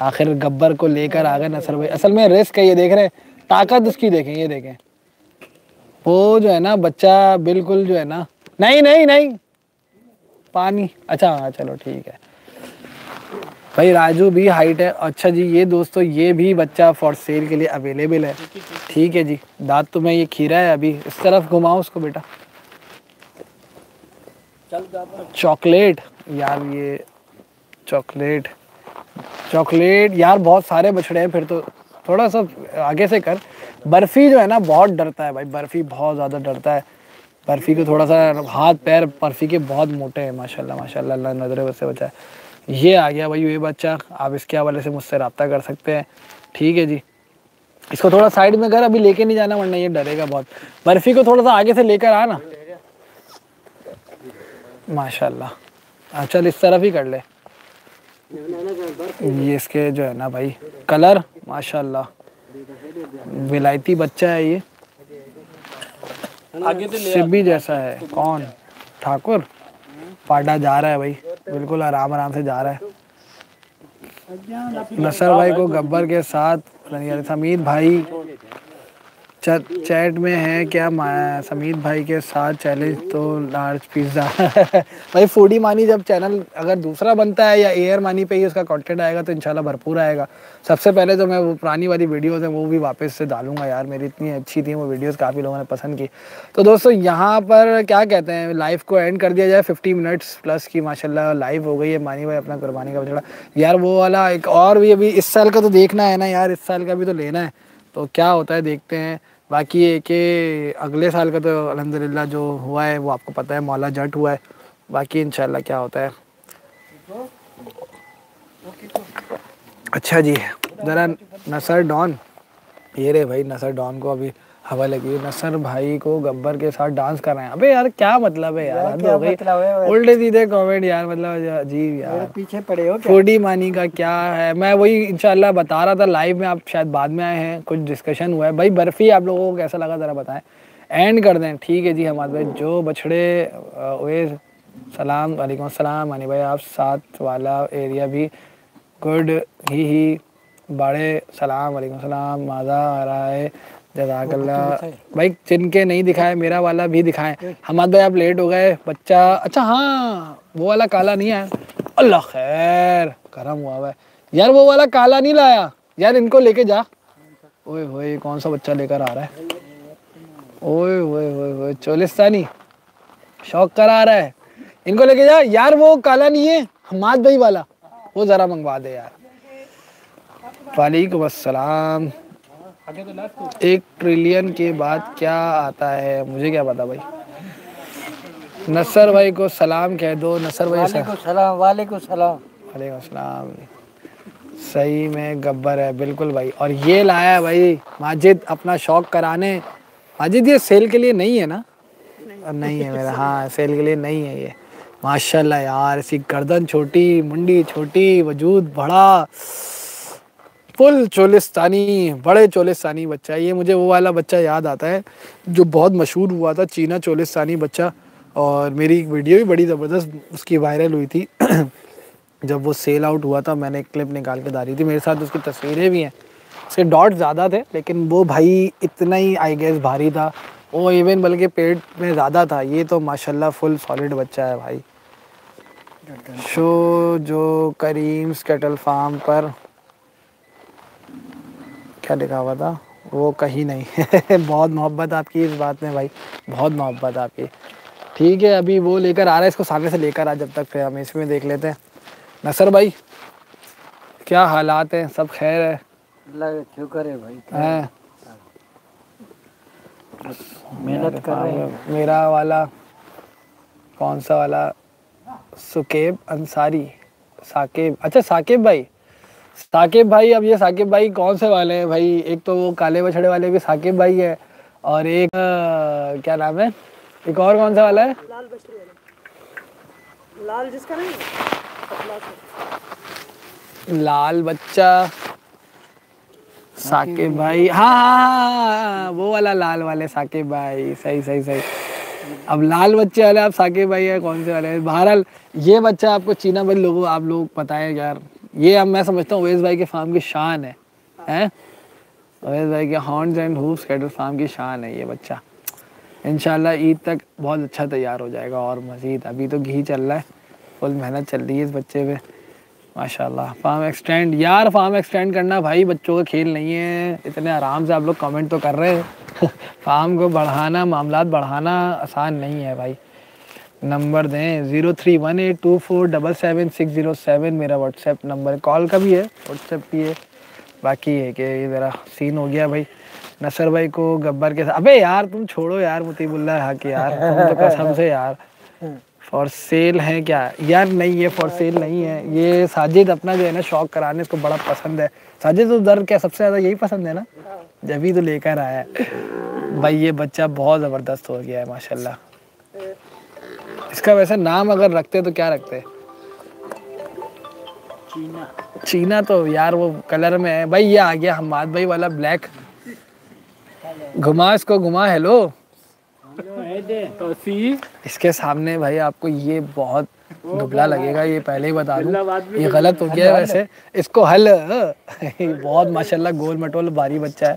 आखिर गब्बर को लेकर आ गए नसर भाई। असल में रिस्क है, ये देख रहे हैं। ताकत उसकी देखें, ये देखें। वो जो है ना, बच्चा बिल्कुल जो है ना। नहीं नहीं नहीं। पानी। अच्छा हाँ चलो ठीक है। भाई राजू भी हाइट है। अच्छा जी ये दोस्तों ये भी बच्चा फॉर सेल के लिए अवेलेबल है। ठीक है जी दांत तो मैं ये खीरा है अभी। इस तरफ़ घुमाओ उसको बेटा। चॉकलेट यार ये चॉकलेट चॉकलेट यार बहुत सारे बछड़े हैं फिर तो थोड़ा सा आगे से कर। बर्फ़ी जो है ना बहुत डरता है भाई बर्फ़ी बहुत ज़्यादा डरता है। बर्फ़ी को थोड़ा सा हाथ पैर बर्फ़ी के बहुत मोटे हैं माशाल्लाह माशाल्लाह अल्लाह नजरे से बचाए। ये आ गया भाई ये बच्चा। आप इसके हवाले से मुझसे रब्ता कर सकते हैं। ठीक है जी। इसको थोड़ा साइड में कर अभी लेके नहीं जाना वरना ये डरेगा बहुत। बर्फ़ी को थोड़ा सा आगे से लेकर आ ना। माशाल्लाह। चल इस तरफ़ ही कर ले। ये इसके जो है ना भाई कलर माशाल्लाह। विलायती बच्चा है ये। आगे तो जैसा है। कौन? ठाकुर? पाटा जा रहा है भाई। बिल्कुल आराम आराम से जा रहा है। नसर भाई को गब्बर के साथ समीर भाई चैट में है क्या समीर भाई के साथ चैलेंज तो लार्ज पिज़्ज़ा भाई फूडी मानी जब चैनल अगर दूसरा बनता है या एयर मानी पे ही उसका कंटेंट आएगा तो इंशाल्लाह भरपूर आएगा। सबसे पहले तो मैं वो पुरानी वाली वीडियोस है, वो भी वापस से डालूँगा यार, मेरी इतनी अच्छी थी वो वीडियोस काफ़ी लोगों ने पसंद की। तो दोस्तों, यहाँ पर क्या कहते हैं लाइव को एंड कर दिया जाए फिफ्टी मिनट्स प्लस की, माशाल्लाह लाइव हो गई है। मानी भाई अपना कुर्बानी का बछड़ा। यार वो वाला एक और भी अभी इस साल का तो देखना है ना यार, इस साल का भी तो लेना है। तो क्या होता है, देखते हैं। बाकी ये कि अगले साल का तो अल्हम्दुलिल्लाह जो हुआ है, वो आपको पता है, मौला जट हुआ है। बाकी इनशाला क्या होता है। अच्छा जी, ज़रा नसर डॉन, ये रे भाई नसर डॉन को अभी हवा लगी है नसर भाई को गब्बर के साथ डांस कर रहे हैं। अबे यार क्या मतलब है यार? हद हो गई। मतलब उल्टे सीधे कमेंट यार मतलब अजीब यार। मेरे पीछे पड़े हो क्या? फूडी मानी का क्या है? मैं वही इंशाल्लाह बता रहा था लाइव में आप शायद बाद में आए हैं कुछ डिस्कशन हुआ है। भाई बर्फ़ी आप लोगों को कैसा लगा ज़रा बताएँ? एंड कर दें। ठीक है जी हमारे भाई जो बछड़े ओएस सलाम वालेकुम सलाम। मानी भाई आप साथ वाला एरिया भी गुड ही ही बड़े सलाम वालेकुम सलाम मज़ा आ रहा है। जजाकल्ला भाई जिनके नहीं दिखाए मेरा वाला भी दिखाएँ। हमाद भाई आप लेट हो गए बच्चा अच्छा हाँ वो वाला काला नहीं है। अल्लाह खैर करम हुआ हुआ है। यार वो वाला काला नहीं लाया। यार इनको लेके जा। ओए होए कौन सा बच्चा लेकर आ रहा है? ओए होए होए होए चोलिस्तानी शौक करा रहा है। इनको लेके जा। यार वो काला नहीं है हमाद भाई वाला। वो ज़रा मंगवा दे यार। वालेकुम अस्सलाम। एक ट्रिलियन के बाद क्या आता है? मुझे क्या पता भाई? नसर भाई को सलाम कह दो नसर भाई से वालेकुम सलाम वालेकुम सलाम। वालेकुम अस्सलाम सही में गब्बर है बिल्कुल भाई। और ये लाया है भाई माजिद अपना शौक कराने। माजिद ये सेल के लिए नहीं है ना? और नहीं है मेरा हाँ सेल के लिए नहीं है ये। माशाल्लाह यार इसकी गर्दन छोटी मुंडी छोटी वजूद बड़ा। फुल चोलिस्तानी, बड़े चोलिस्तानी बच्चा ये मुझे वो वाला बच्चा याद आता है, जो बहुत मशहूर हुआ था, चीना चोलिस्तानी बच्चा। और मेरी एक वीडियो भी बड़ी ज़बरदस्त उसकी वायरल हुई थी। जब वो सेल आउट हुआ था, मैंने एक क्लिप निकाल के डाली थी। मेरे साथ उसकी तस्वीरें भी हैं। उसके डॉट ज़्यादा थे, लेकिन वो भाई इतना ही आई गेस भारी था। वो इवन बल्कि पेट में ज़्यादा था। ये तो माशाल्लाह फुल सॉलिड बच्चा है भाई। शो जो करीम स्केटल फार्म पर क्या लिखा हुआ था? वो कहीं नहीं। बहुत मोहब्बत आपकी इस बात में भाई। बहुत मोहब्बत आपकी। ठीक है अभी वो लेकर आ रहा है इसको सामने से लेकर आ जब तक फिर हम इसमें देख लेते हैं। नसर भाई क्या हालात हैं? सब खैर है? अल्लाह का शुक्र है भाई। हैं? मेहनत कर रहे हैं। मेरा वाला कौन सा वाला? सुकेब अंसारी। साकेब। अच्छा साकेब भाई। साकिब भाई अब ये साकिब भाई कौन से वाले हैं? भाई एक तो वो काले बछड़े वाले भी साकिब भाई है और एक अ, क्या नाम है? एक और कौन सा वाला है? लाल लाल जिसका नहीं लाल बच्चा। साकिब भाई हाँ हाँ, हाँ हाँ, वो वाला लाल वाले साकिब भाई। सही सही सही। अब लाल बच्चे वाले आप साकिब भाई है कौन से वाले बहरहाल ये बच्चा आपको चीना भाई लोगों आप लोग पता है यार। ये अब मैं समझता हूँ ओवेस भाई के फार्म की शान है, हैं? ओवेस भाई के horns and hoofs cattle farm की शान है ये बच्चा। इंशाल्लाह ईद तक बहुत अच्छा तैयार हो जाएगा और मज़ीद। अभी तो घी चल रहा है, फुल मेहनत चल रही है इस बच्चे पे। माशाल्लाह फार्म एक्सटेंड यार फार्म एक्सटेंड करना भाई, बच्चों का खेल नहीं है। इतने आराम से आप लोग कमेंट तो कर रहे हैं। फार्म को बढ़ाना मामला बढ़ाना आसान नहीं है भाई। नंबर दें, zero three one eight two four double seven six zero seven मेरा व्हाट्सएप नंबर कॉल का भी है व्हाट्सएप भी है। बाकी है कि ये मेरा सीन हो गया भाई। नसर भाई को गब्बर के साथ अबे यार, तुम छोड़ो यार मुतीबुल्ला हक यार। तुम तो कसम से यार। फॉर सेल है क्या? यार नहीं, ये फॉर सेल नहीं है। ये साजिद अपना जो है ना, शौक कराने इसको बड़ा पसंद है। साजिद तो दर्द क्या सबसे ज़्यादा यही पसंद है ना? जब ही तो लेकर आया है। भाई ये बच्चा बहुत ज़बरदस्त हो गया है, माशाल्लाह। इसका वैसे नाम अगर रखते तो क्या रखते? चीना। चीना तो यार वो कलर में है। भाई ये आ गया हमाद भाई वाला ब्लैक। घुमा इसको घुमा हेलो। तो सी इसके सामने भाई आपको ये बहुत दुबला लगेगा ये पहले ही बता दूँ। ये गलत हो गया वैसे। इसको हल। बहुत माशाल्लाह गोल मटोल भारी बच्चा है।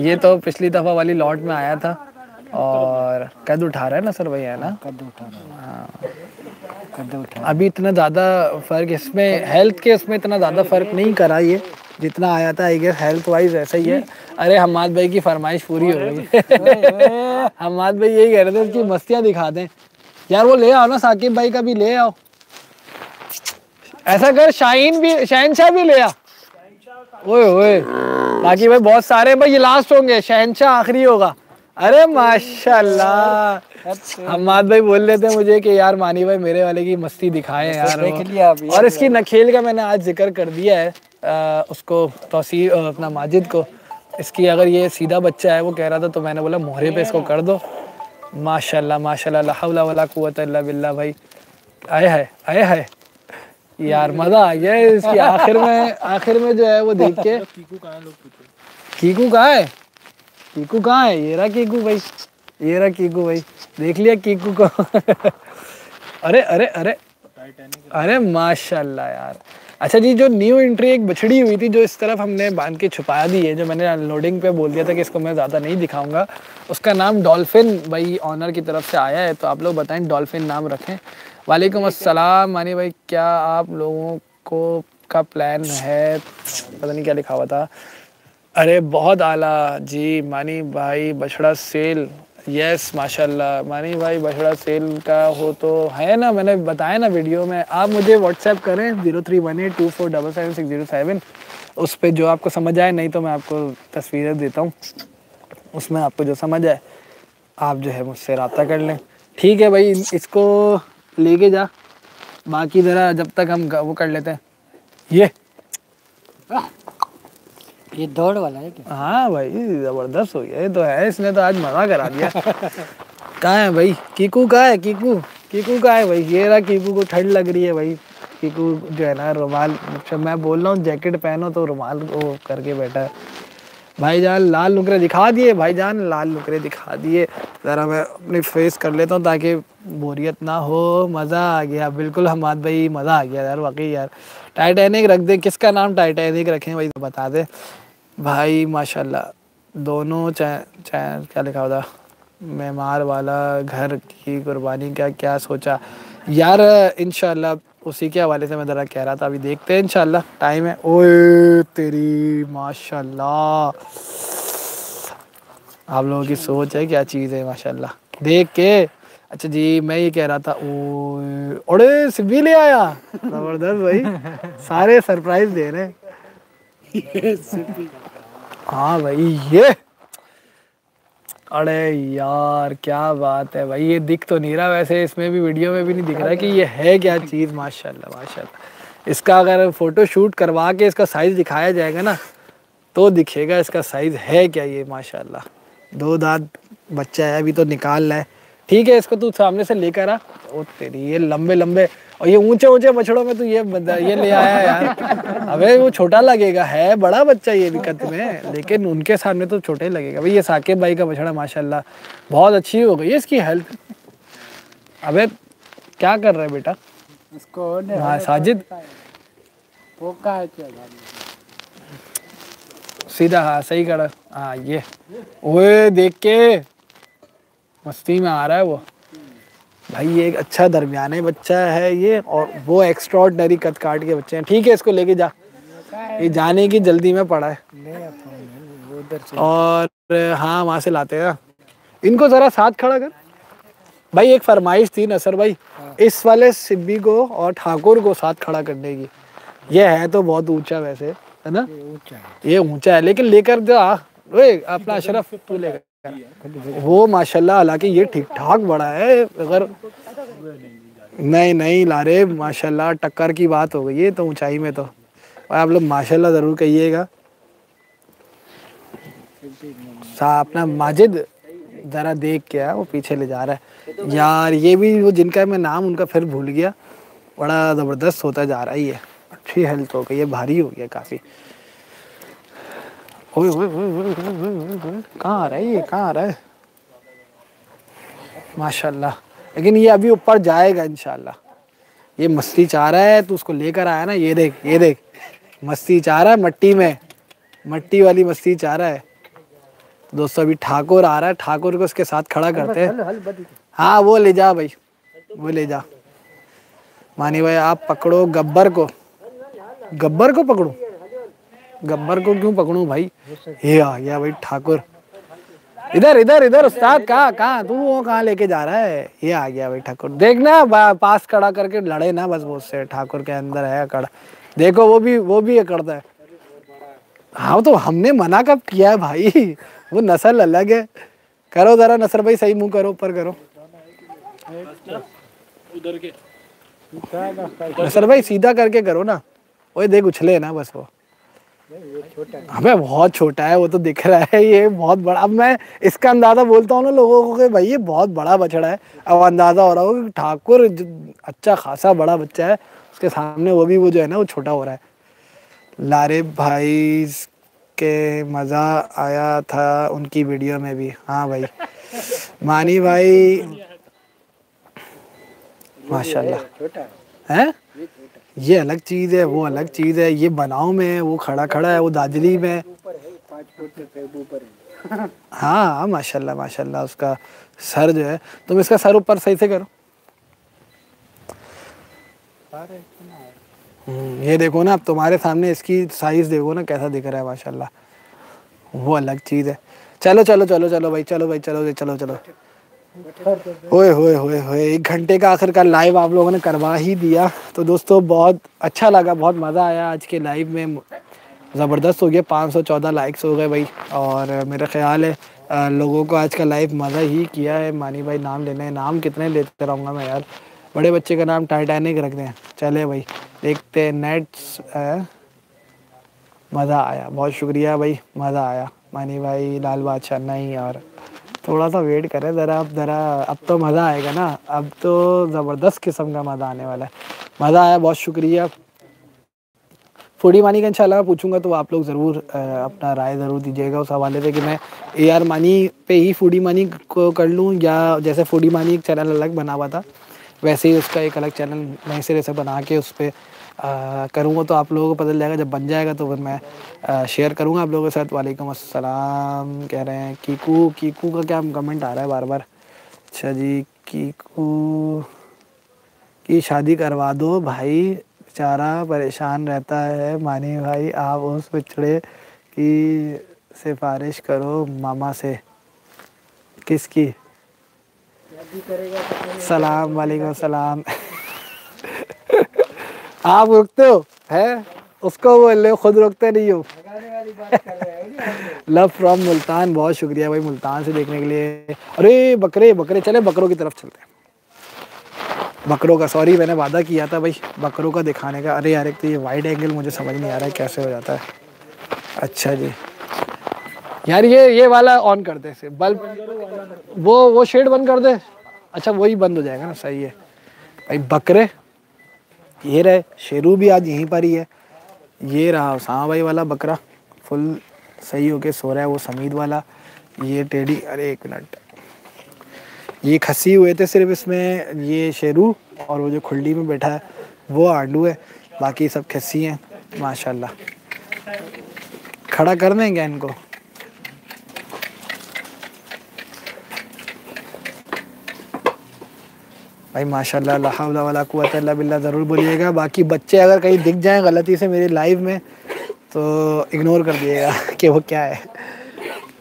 ये तो पिछली दफ़ा वाली लॉट में आया था। और कद उठा रहा है ना सर भैया है ना? कद उठा रहा कद उठा अभी इतना ज़्यादा फ़र्क इसमें हेल्थ के उसमें इतना ज़्यादा फ़र्क नहीं करा ये जितना आया था आई गेस हेल्थ वाइज ऐसा ही है। अरे हमाद भाई की फरमाइश पूरी हो गई। हमाद भाई यही कह रहे थे उसकी मस्तियाँ दिखा दें। यार वो ले आओ ना साकिब भाई का भी ले आओ। ऐसा कर शाहीन भी शहनशाह भी ले आ। ओए ओए। बाकी भाई बहुत सारे भाई ये लास्ट होंगे। शहनशाह आखिरी होगा। अरे माशाल्लाह। हमाद भाई बोल रहे थे मुझे कि यार मानी भाई मेरे वाले की मस्ती दिखाए यार और इसकी नखेल का मैंने आज ज़िक्र कर दिया है आ, उसको तोसी अपना माजिद को। इसकी अगर ये सीधा बच्चा है वो कह रहा था तो मैंने बोला मोहरे पे इसको कर दो। माशाल्लाह माशाल्लाह ला वला कुव्वत इल्ला बिल्लाह भाई। आए है आए है यार मज़ा आ गया इसकी। आखिर में आखिर में जो है वो देख के। कीकू कहाँ है? कीकू कहाँ है? ये रहा कीकू भाई। ये रहा कीकू भाई। देख लिया कीकू को। अरे अरे अरे। अरे, माशाल्लाह यार। अच्छा जी, जो न्यू एंट्री एक बछड़ी हुई थी, जो इस तरफ़ हमने बाँध के छुपा दी है, जो मैंने अनलोडिंग पे बोल दिया था कि इसको मैं ज़्यादा नहीं दिखाऊँगा, उसका नाम डॉल्फिन भाई ऑनर की तरफ़ से आया है तो आप लोग बताएँ डॉल्फिन नाम रखें। वालेकुम अस्सलाम, मानी भाई, क्या आप लोगों को का प्लान है? पता नहीं क्या लिखा हुआ था। अरे बहुत आला। जी, मानी भाई बछड़ा सेल। यस माशाल्लाह। मानी भाई बछड़ा सेल का हो तो है ना? मैंने बताया ना वीडियो में। आप मुझे व्हाट्सएप करें zero three one eight two four double seven six zero seven उस पर जो आपको समझ आए, नहीं तो मैं आपको तस्वीरें देता हूँ। उसमें आपको जो समझ आए, आप जो है मुझसे रब्ता कर लें। ठीक है भाई, इसको लेके जा। बाकी ज़रा जब तक हम वो कर लेते हैं। ये। ये दौड़ वाला है क्या? हाँ भाई ज़बरदस्त हो गया ये तो है इसने तो आज मज़ा करा दिया। कहाँ है भाई? कीकू कहाँ है? कीकू? कीकू कहाँ है भाई? ये रहा कीकू को ठंड लग रही है भाई। कीकू जो है ना रुमाल जब मैं बोल रहा हूँ जैकेट पहनो तो रुमाल वो करके बैठा है। भाईजान लाल नुकरे दिखा दिए भाईजान लाल नुकरे दिखा दिए। ज़रा मैं अपनी फेस कर लेता हूँ ताकि बोरियत ना हो मज़ा आ गया। बिल्कुल हमाद भाई मज़ा आ गया यार वाकई यार। टाइटैनिक रख दे किसका नाम टाइटैनिक रखें भाई तो बता दे। भाई, माशाल्लाह। दोनों चाहे चाहे क्या लिखा होता? मेमार वाला घर की कुर्बानी का क्या सोचा? यार, इंशाल्लाह, उसी के हवाले से मैं ज़रा कह रहा था, अभी देखते हैं, इंशाल्लाह टाइम है। ओए, तेरी, माशाल्लाह। आप लोगों की सोच है, क्या चीज़ है, माशाल्लाह। देख के अच्छा जी, मैं ये कह रहा था, ओए अरे सिब्बी ले आया। ज़बरदस्त भाई, सारे सरप्राइज़ दे रहे हैं भाई, ये। अरे यार, क्या बात है भाई, ये दिख तो नहीं रहा वैसे, इसमें भी वीडियो में भी नहीं दिख रहा कि ये है क्या चीज़, माशाल्लाह माशाल्लाह। इसका अगर फ़ोटो शूट करवा के इसका साइज़ दिखाया जाएगा ना तो दिखेगा इसका साइज़ है क्या ये, माशाल्लाह। दो दांत बच्चा है, अभी तो निकाल रहा है। ठीक है इसको तू सामने से लेकर आ। ओ तेरी ये लंबे लंबे। और ये ऊँचे ऊँचे बछड़ों में तू ये बंदा- ये ले आया यार। अबे वो छोटा लगेगा। है बड़ा बच्चा ये दिक्कत में। लेकिन उनके सामने तो छोटा लगेगा। भाई ये साकिब भाई का बछड़ा माशाल्लाह। बहुत अच्छी हो गई है इसकी हेल्थ। अबे क्या कर रहा है बेटा? इसको हाँ साजिद। है। सीधा हाँ सही कर। हाँ ये। ओए देख के। मस्ती में आ रहा है वो। भाई ये एक अच्छा दरमियाने बच्चा है ये और वो एक्स्ट्रॉर्डनरी कद काट के बच्चे हैं। ठीक है इसको लेके जा। ये जाने की जल्दी में पड़ा है। और हाँ वहाँ से लाते हैं। इनको ज़रा साथ खड़ा कर। भाई एक फरमाइश थी नसर भाई इस वाले सिब्बी को और ठाकुर को साथ खड़ा करने की। ये है तो बहुत ऊँचा वैसे है ना? ये ऊँचा है। है लेकिन लेकर जा। अपना अशरफ तू लेकर। वो माशाल्लाह हालाँकि ये ठीक ठाक बड़ा है अगर नहीं नहीं लारे माशाल्लाह टक्कर की बात हो गई है तो ऊंचाई में तो। और आप लोग माशाल्लाह ज़रूर कहिएगा। अपना माजिद ज़रा देख के आ वो पीछे ले जा रहा है। यार ये भी वो जिनका मैं नाम उनका फिर भूल गया। बड़ा ज़बरदस्त होता जा रहा है ये। अच्छी हेल्थ हो गई है भारी हो गया काफ़ी। ओए ओए ओए कहाँ आ रहा है ये कहाँ आ रहा है माशाल्लाह लेकिन ये अभी ऊपर जाएगा इंशाल्लाह ये मस्ती चाह रहा है तू उसको लेकर आया ना ये देख ये देख मस्ती चाह रहा है मट्टी में मट्टी वाली मस्ती चाह रहा है तो दोस्तों अभी ठाकुर आ रहा है ठाकुर को उसके साथ खड़ा करते हैं हाँ वो ले जा भाई वो ले जा मानी भाई आप पकड़ो गब्बर को गब्बर को पकड़ो गब्बर को क्यों पकड़ू भाई? ये आ गया भाई ठाकुर। इधर इधर इधर, उस्ताद, कहाँ कहाँ? तू वो कहाँ लेके जा रहा है? ये आ गया भाई ठाकुर। देखना पास खड़ा करके लड़े ना बस वो उससे ठाकुर के अंदर है अकड़। देखो, वो भी वो भी अकड़ता है। हाँ तो हमने मना कब किया है भाई? वो नस्ल अलग है। करो जरा नसर भाई, सही मुँह करो, ऊपर करो। नसर भाई, सीधा करके करो ना। वो देख, उछले ना बस वो। हमें बहुत छोटा है वो तो दिख रहा है ये बहुत बड़ा अब मैं इसका अंदाज़ा बोलता हूँ ना लोगों को कि भाई ये बहुत बड़ा बछड़ा है। अब अंदाज़ा हो रहा होगा कि ठाकुर अच्छा खासा बड़ा बच्चा है उसके सामने वो भी वो जो है ना वो छोटा हो रहा है। लारे भाई के मज़ा आया था उनकी वीडियो में भी। हाँ भाई। मानी भाई माशाल्लाह। छोटा है। हैं? ये अलग चीज़ है वो अलग चीज़ है ये बनाव में है वो खड़ा खड़ा है वो दादरी में। है है। माशाल्लाह माशाल्लाह उसका सर जो है तुम इसका सर ऊपर सही से करो। हम्म, ये देखो ना अब तुम्हारे सामने इसकी साइज़ देखो ना कैसा दिख रहा है माशाल्लाह। वो अलग चीज़ है। चलो चलो चलो चलो भाई चलो भाई चलो चलो चलो, चलो चलो चलो। ओए होए होए होए एक घंटे का आखिरकार लाइव आप लोगों ने करवा ही दिया। तो दोस्तों, बहुत अच्छा लगा, बहुत मज़ा आया आज के लाइव में। ज़बरदस्त हो गया 514 लाइक्स हो गए भाई। और मेरा ख्याल है लोगों को आज का लाइव मज़ा ही किया है। मानी भाई, नाम लेने नाम कितने लेते रहूँगा मैं यार। बड़े बच्चे का नाम टाइटैनिक रख दें चले भाई, देखते हैं नेट्स मज़ा आया। बहुत शुक्रिया भाई, मज़ा आया। मानी भाई, लाल बादशाह, नहीं और थोड़ा सा वेट करें, ज़रा अब ज़रा, अब तो मज़ा आएगा ना। अब तो ज़बरदस्त किस्म का मज़ा आने वाला है। मज़ा आया, बहुत शुक्रिया। फूडी मानी का इंशाल्लाह पूछूँगा तो आप लोग ज़रूर अपना राय ज़रूर दीजिएगा उस हवाले से कि मैं ए आर मानी पे ही फूडी मानी को कर लूँ, या जैसे फूडी मानी एक चैनल अलग बना हुआ था, वैसे ही उसका एक अलग चैनल नए सिरे से बना के उस पर करूँगा तो आप लोगों को पता जाएगा जब बन जाएगा तो फिर मैं शेयर करूँगा आप लोगों के साथ। वालेकुम अस्सलाम। कह रहे हैं कीकू कीकू का क्या कमेंट आ रहा है बार बार अच्छा जी कीकू की शादी करवा दो भाई। बेचारा परेशान रहता है। मानी भाई आप उस बिछड़े की सिफारिश करो मामा से। किसकी? तो सलाम वालेकुम सलाम। आप रुकते हो? है? उसको बोल ले खुद रुकते नहीं हो। रहे हैं लव फ्रॉम मुल्तान, बहुत शुक्रिया भाई मुल्तान से देखने के लिए। अरे, बकरे बकरे, चले बकरों की तरफ़ चलते हैं। बकरों का सॉरी मैंने वादा किया था भाई, बकरों का दिखाने का। अरे यार, एक तो ये वाइड एंगल मुझे समझ नहीं आ रहा है, कैसे हो जाता है। अच्छा जी। यार, ये ये वाला ऑन कर दे बल्ब वो वो शेड बंद कर दे। अच्छा वही बंद हो जाएगा ना, सही है। भाई, बकरे ये रहे, शेरू भी आज यहीं पर ही है। ये रहा उसामा भाई वाला बकरा, फुल सही होके सो रहा है वो समीद वाला। ये टेडी, अरे एक मिनट। ये खसी हुए थे सिर्फ़ इसमें, ये शेरू और वो जो खुल्डी में बैठा है, वो आंडू है। बाकी सब खसी हैं, माशाल्लाह। खड़ा कर दें क्या इनको? भाई, माशाल्लाह, ला हौला वला कुव्वत ज़रूर बोलिएगा। बाकी बच्चे अगर कहीं दिख जाएँ गलती से मेरे लाइव में तो इग्नोर कर दिएगा कि वो क्या है।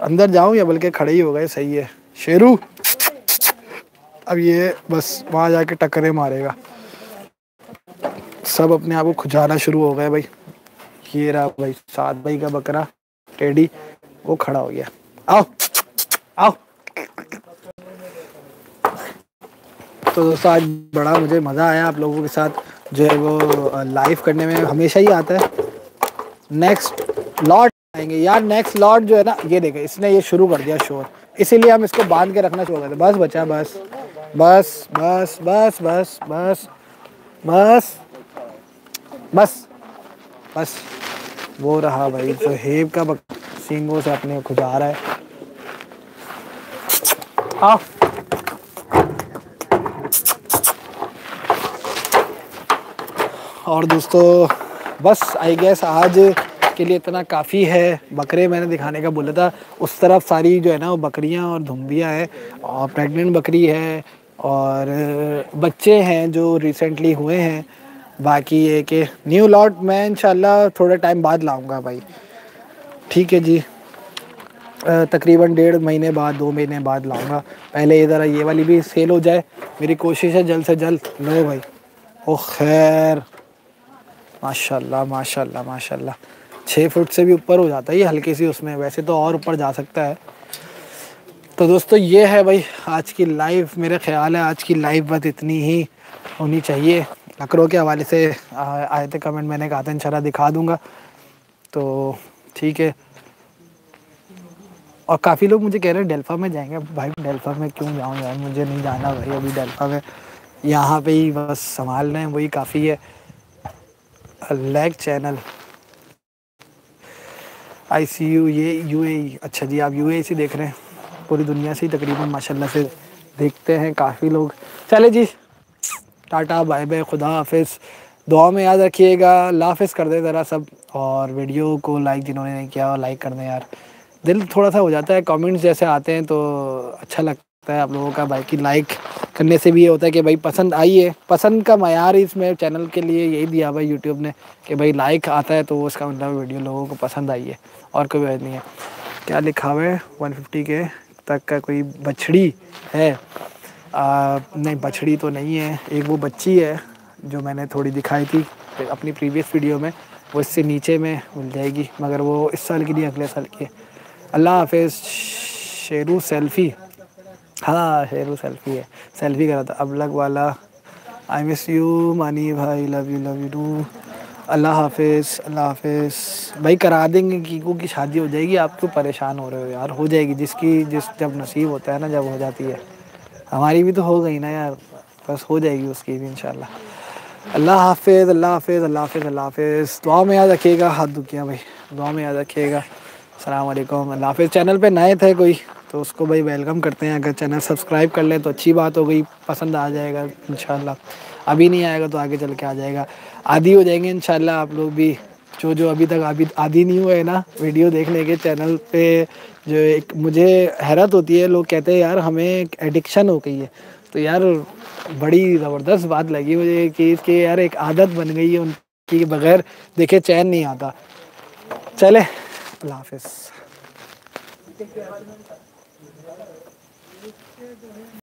अंदर जाऊँ या बल्कि खड़े ही हो गए, सही है। शेरू, अब ये बस वहाँ जाके टक्करे मारेगा। सब अपने आप को खुजाना शुरू हो गए भाई। ये रहा भाई, सात भाई का बकरा, टेडी, वो खड़ा हो गया। आओ आओ। तो दोस्तों, आज बड़ा मुझे मज़ा आया आप लोगों के साथ। जो है वो लाइव करने में हमेशा ही आता है। नेक्स्ट लॉट आएँगे। यार नेक्स्ट लॉट जो है ना, ये देखे, इसने ये शुरू कर दिया शोर। इसीलिए हम इसको बाँध के रखना शुरू कर बस बचा, बस। बस बस बस बस बस बस बस बस। वो रहा भाई तो हेब का सींगों से अपने खुजा रहा है। आओ और दोस्तों, बस आई गेस आज के लिए इतना काफ़ी है। बकरे मैंने दिखाने का बोला था। उस तरफ़ सारी जो है ना, वो बकरियाँ और धुम्बियाँ हैं और प्रेग्नेंट बकरी है और बच्चे हैं जो रिसेंटली हुए हैं। बाकी ये कि न्यू लॉट मैं इंशाल्लाह थोड़े टाइम बाद लाऊँगा भाई। ठीक है जी। तकरीबन डेढ़ महीने बाद, दो महीने बाद लाऊँगा। पहले ये ज़रा ये वाली भी सेल हो जाए। मेरी कोशिश है जल्द से जल्द लो भाई। ओ खैर। माशाल्लाह माशाल्लाह माशाल्लाह। छः फुट से भी ऊपर हो जाता है ये, हल्की सी उसमें। वैसे तो और ऊपर जा सकता है। तो दोस्तों, ये है भाई आज की लाइव मेरे ख्याल है आज की लाइव बस इतनी ही होनी चाहिए। बकरों के हवाले से आए थे कमेंट मैंने कहा था इंशाल्लाह दिखा दूँगा। तो ठीक है। और काफ़ी लोग मुझे कह रहे हैं डेल्फा में जाएँगे। भाई डेल्फा में क्यों जाऊँ यार? मुझे नहीं जाना भाई, अभी डेल्फा में। यहाँ पे ही बस संभाल रहे हैं, वही काफ़ी है। Lag channel I see you ये यू अच्छा जी, आप यू से देख रहे हैं। पूरी दुनिया से ही तकरीबन, माशाल्लाह से देखते हैं काफ़ी लोग। चले जी। टाटा, बाय बाय, खुदा हाफिज़। दुआ में याद रखिएगा हाफिज़ कर दे ज़रा सब। और वीडियो को लाइक जिन्होंने नहीं किया, लाइक कर दें यार। दिल थोड़ा सा हो जाता है कमेंट्स जैसे आते हैं तो अच्छा लगता है आप लोगों का भाई की लाइक करने से भी ये होता है कि भाई पसंद आई है पसंद का मैार इसमें चैनल के लिए यही दिया भाई यूट्यूब ने कि भाई लाइक आता है तो उसका मतलब वीडियो लोगों को पसंद आई है और कोई वजह नहीं है। क्या लिखा हुआ है? वन फिफ्टी के तक का कोई बछड़ी है? आ, नहीं बछड़ी तो नहीं है एक वो बच्ची है जो मैंने थोड़ी दिखाई थी अपनी प्रीवियस वीडियो में वो इससे नीचे में मिल जाएगी मगर वो इस साल की नहीं अगले साल की है। अल्लाह हाफिज़ शेरू सेल्फ़ी। हाँ शेरू सेल्फ़ी है। सेल्फ़ी करा था। अब लग वाला। आई मिस यू मानी भाई। Love you love you too अल्लाह हाफिज़ अल्लाह हाफिज़। भाई, करा देंगे कीकू की शादी हो जाएगी। आप क्यों परेशान हो रहे हो यार? हो जाएगी। जिसकी जिस जब नसीब होता है ना, जब हो जाती है। हमारी भी तो हो गई ना यार। बस हो जाएगी उसकी भी, इंशाल्लाह। अल्लाह हाफिज़ अल्लाह हाफिज़ अल्लाह हाफिज़ अल्लाह हाफिज़। दुआ में याद रखिएगा। हाथ दुखिया भाई। दुआ में याद रखिएगा। अल्लाह हाफिज़। चैनल पे नए थे कोई? तो उसको भाई वेलकम करते हैं। अगर चैनल सब्सक्राइब कर लें तो अच्छी बात हो गई, पसंद आ जाएगा इन अभी नहीं आएगा तो आगे चल के आ जाएगा। आदि हो जाएँगे इन आप लोग भी। जो जो अभी तक अभी आदि नहीं हुए ना वीडियो देखने के चैनल पे जो एक, मुझे हैरत होती है, लोग कहते हैं, यार, हमें एक एडिक्शन हो गई है। तो यार, बड़ी ज़बरदस्त बात लगी मुझे कि इसके यार एक आदत बन गई है उनकी बगैर देखे चैन नहीं आता। चले, अल्लाह हाफिज़।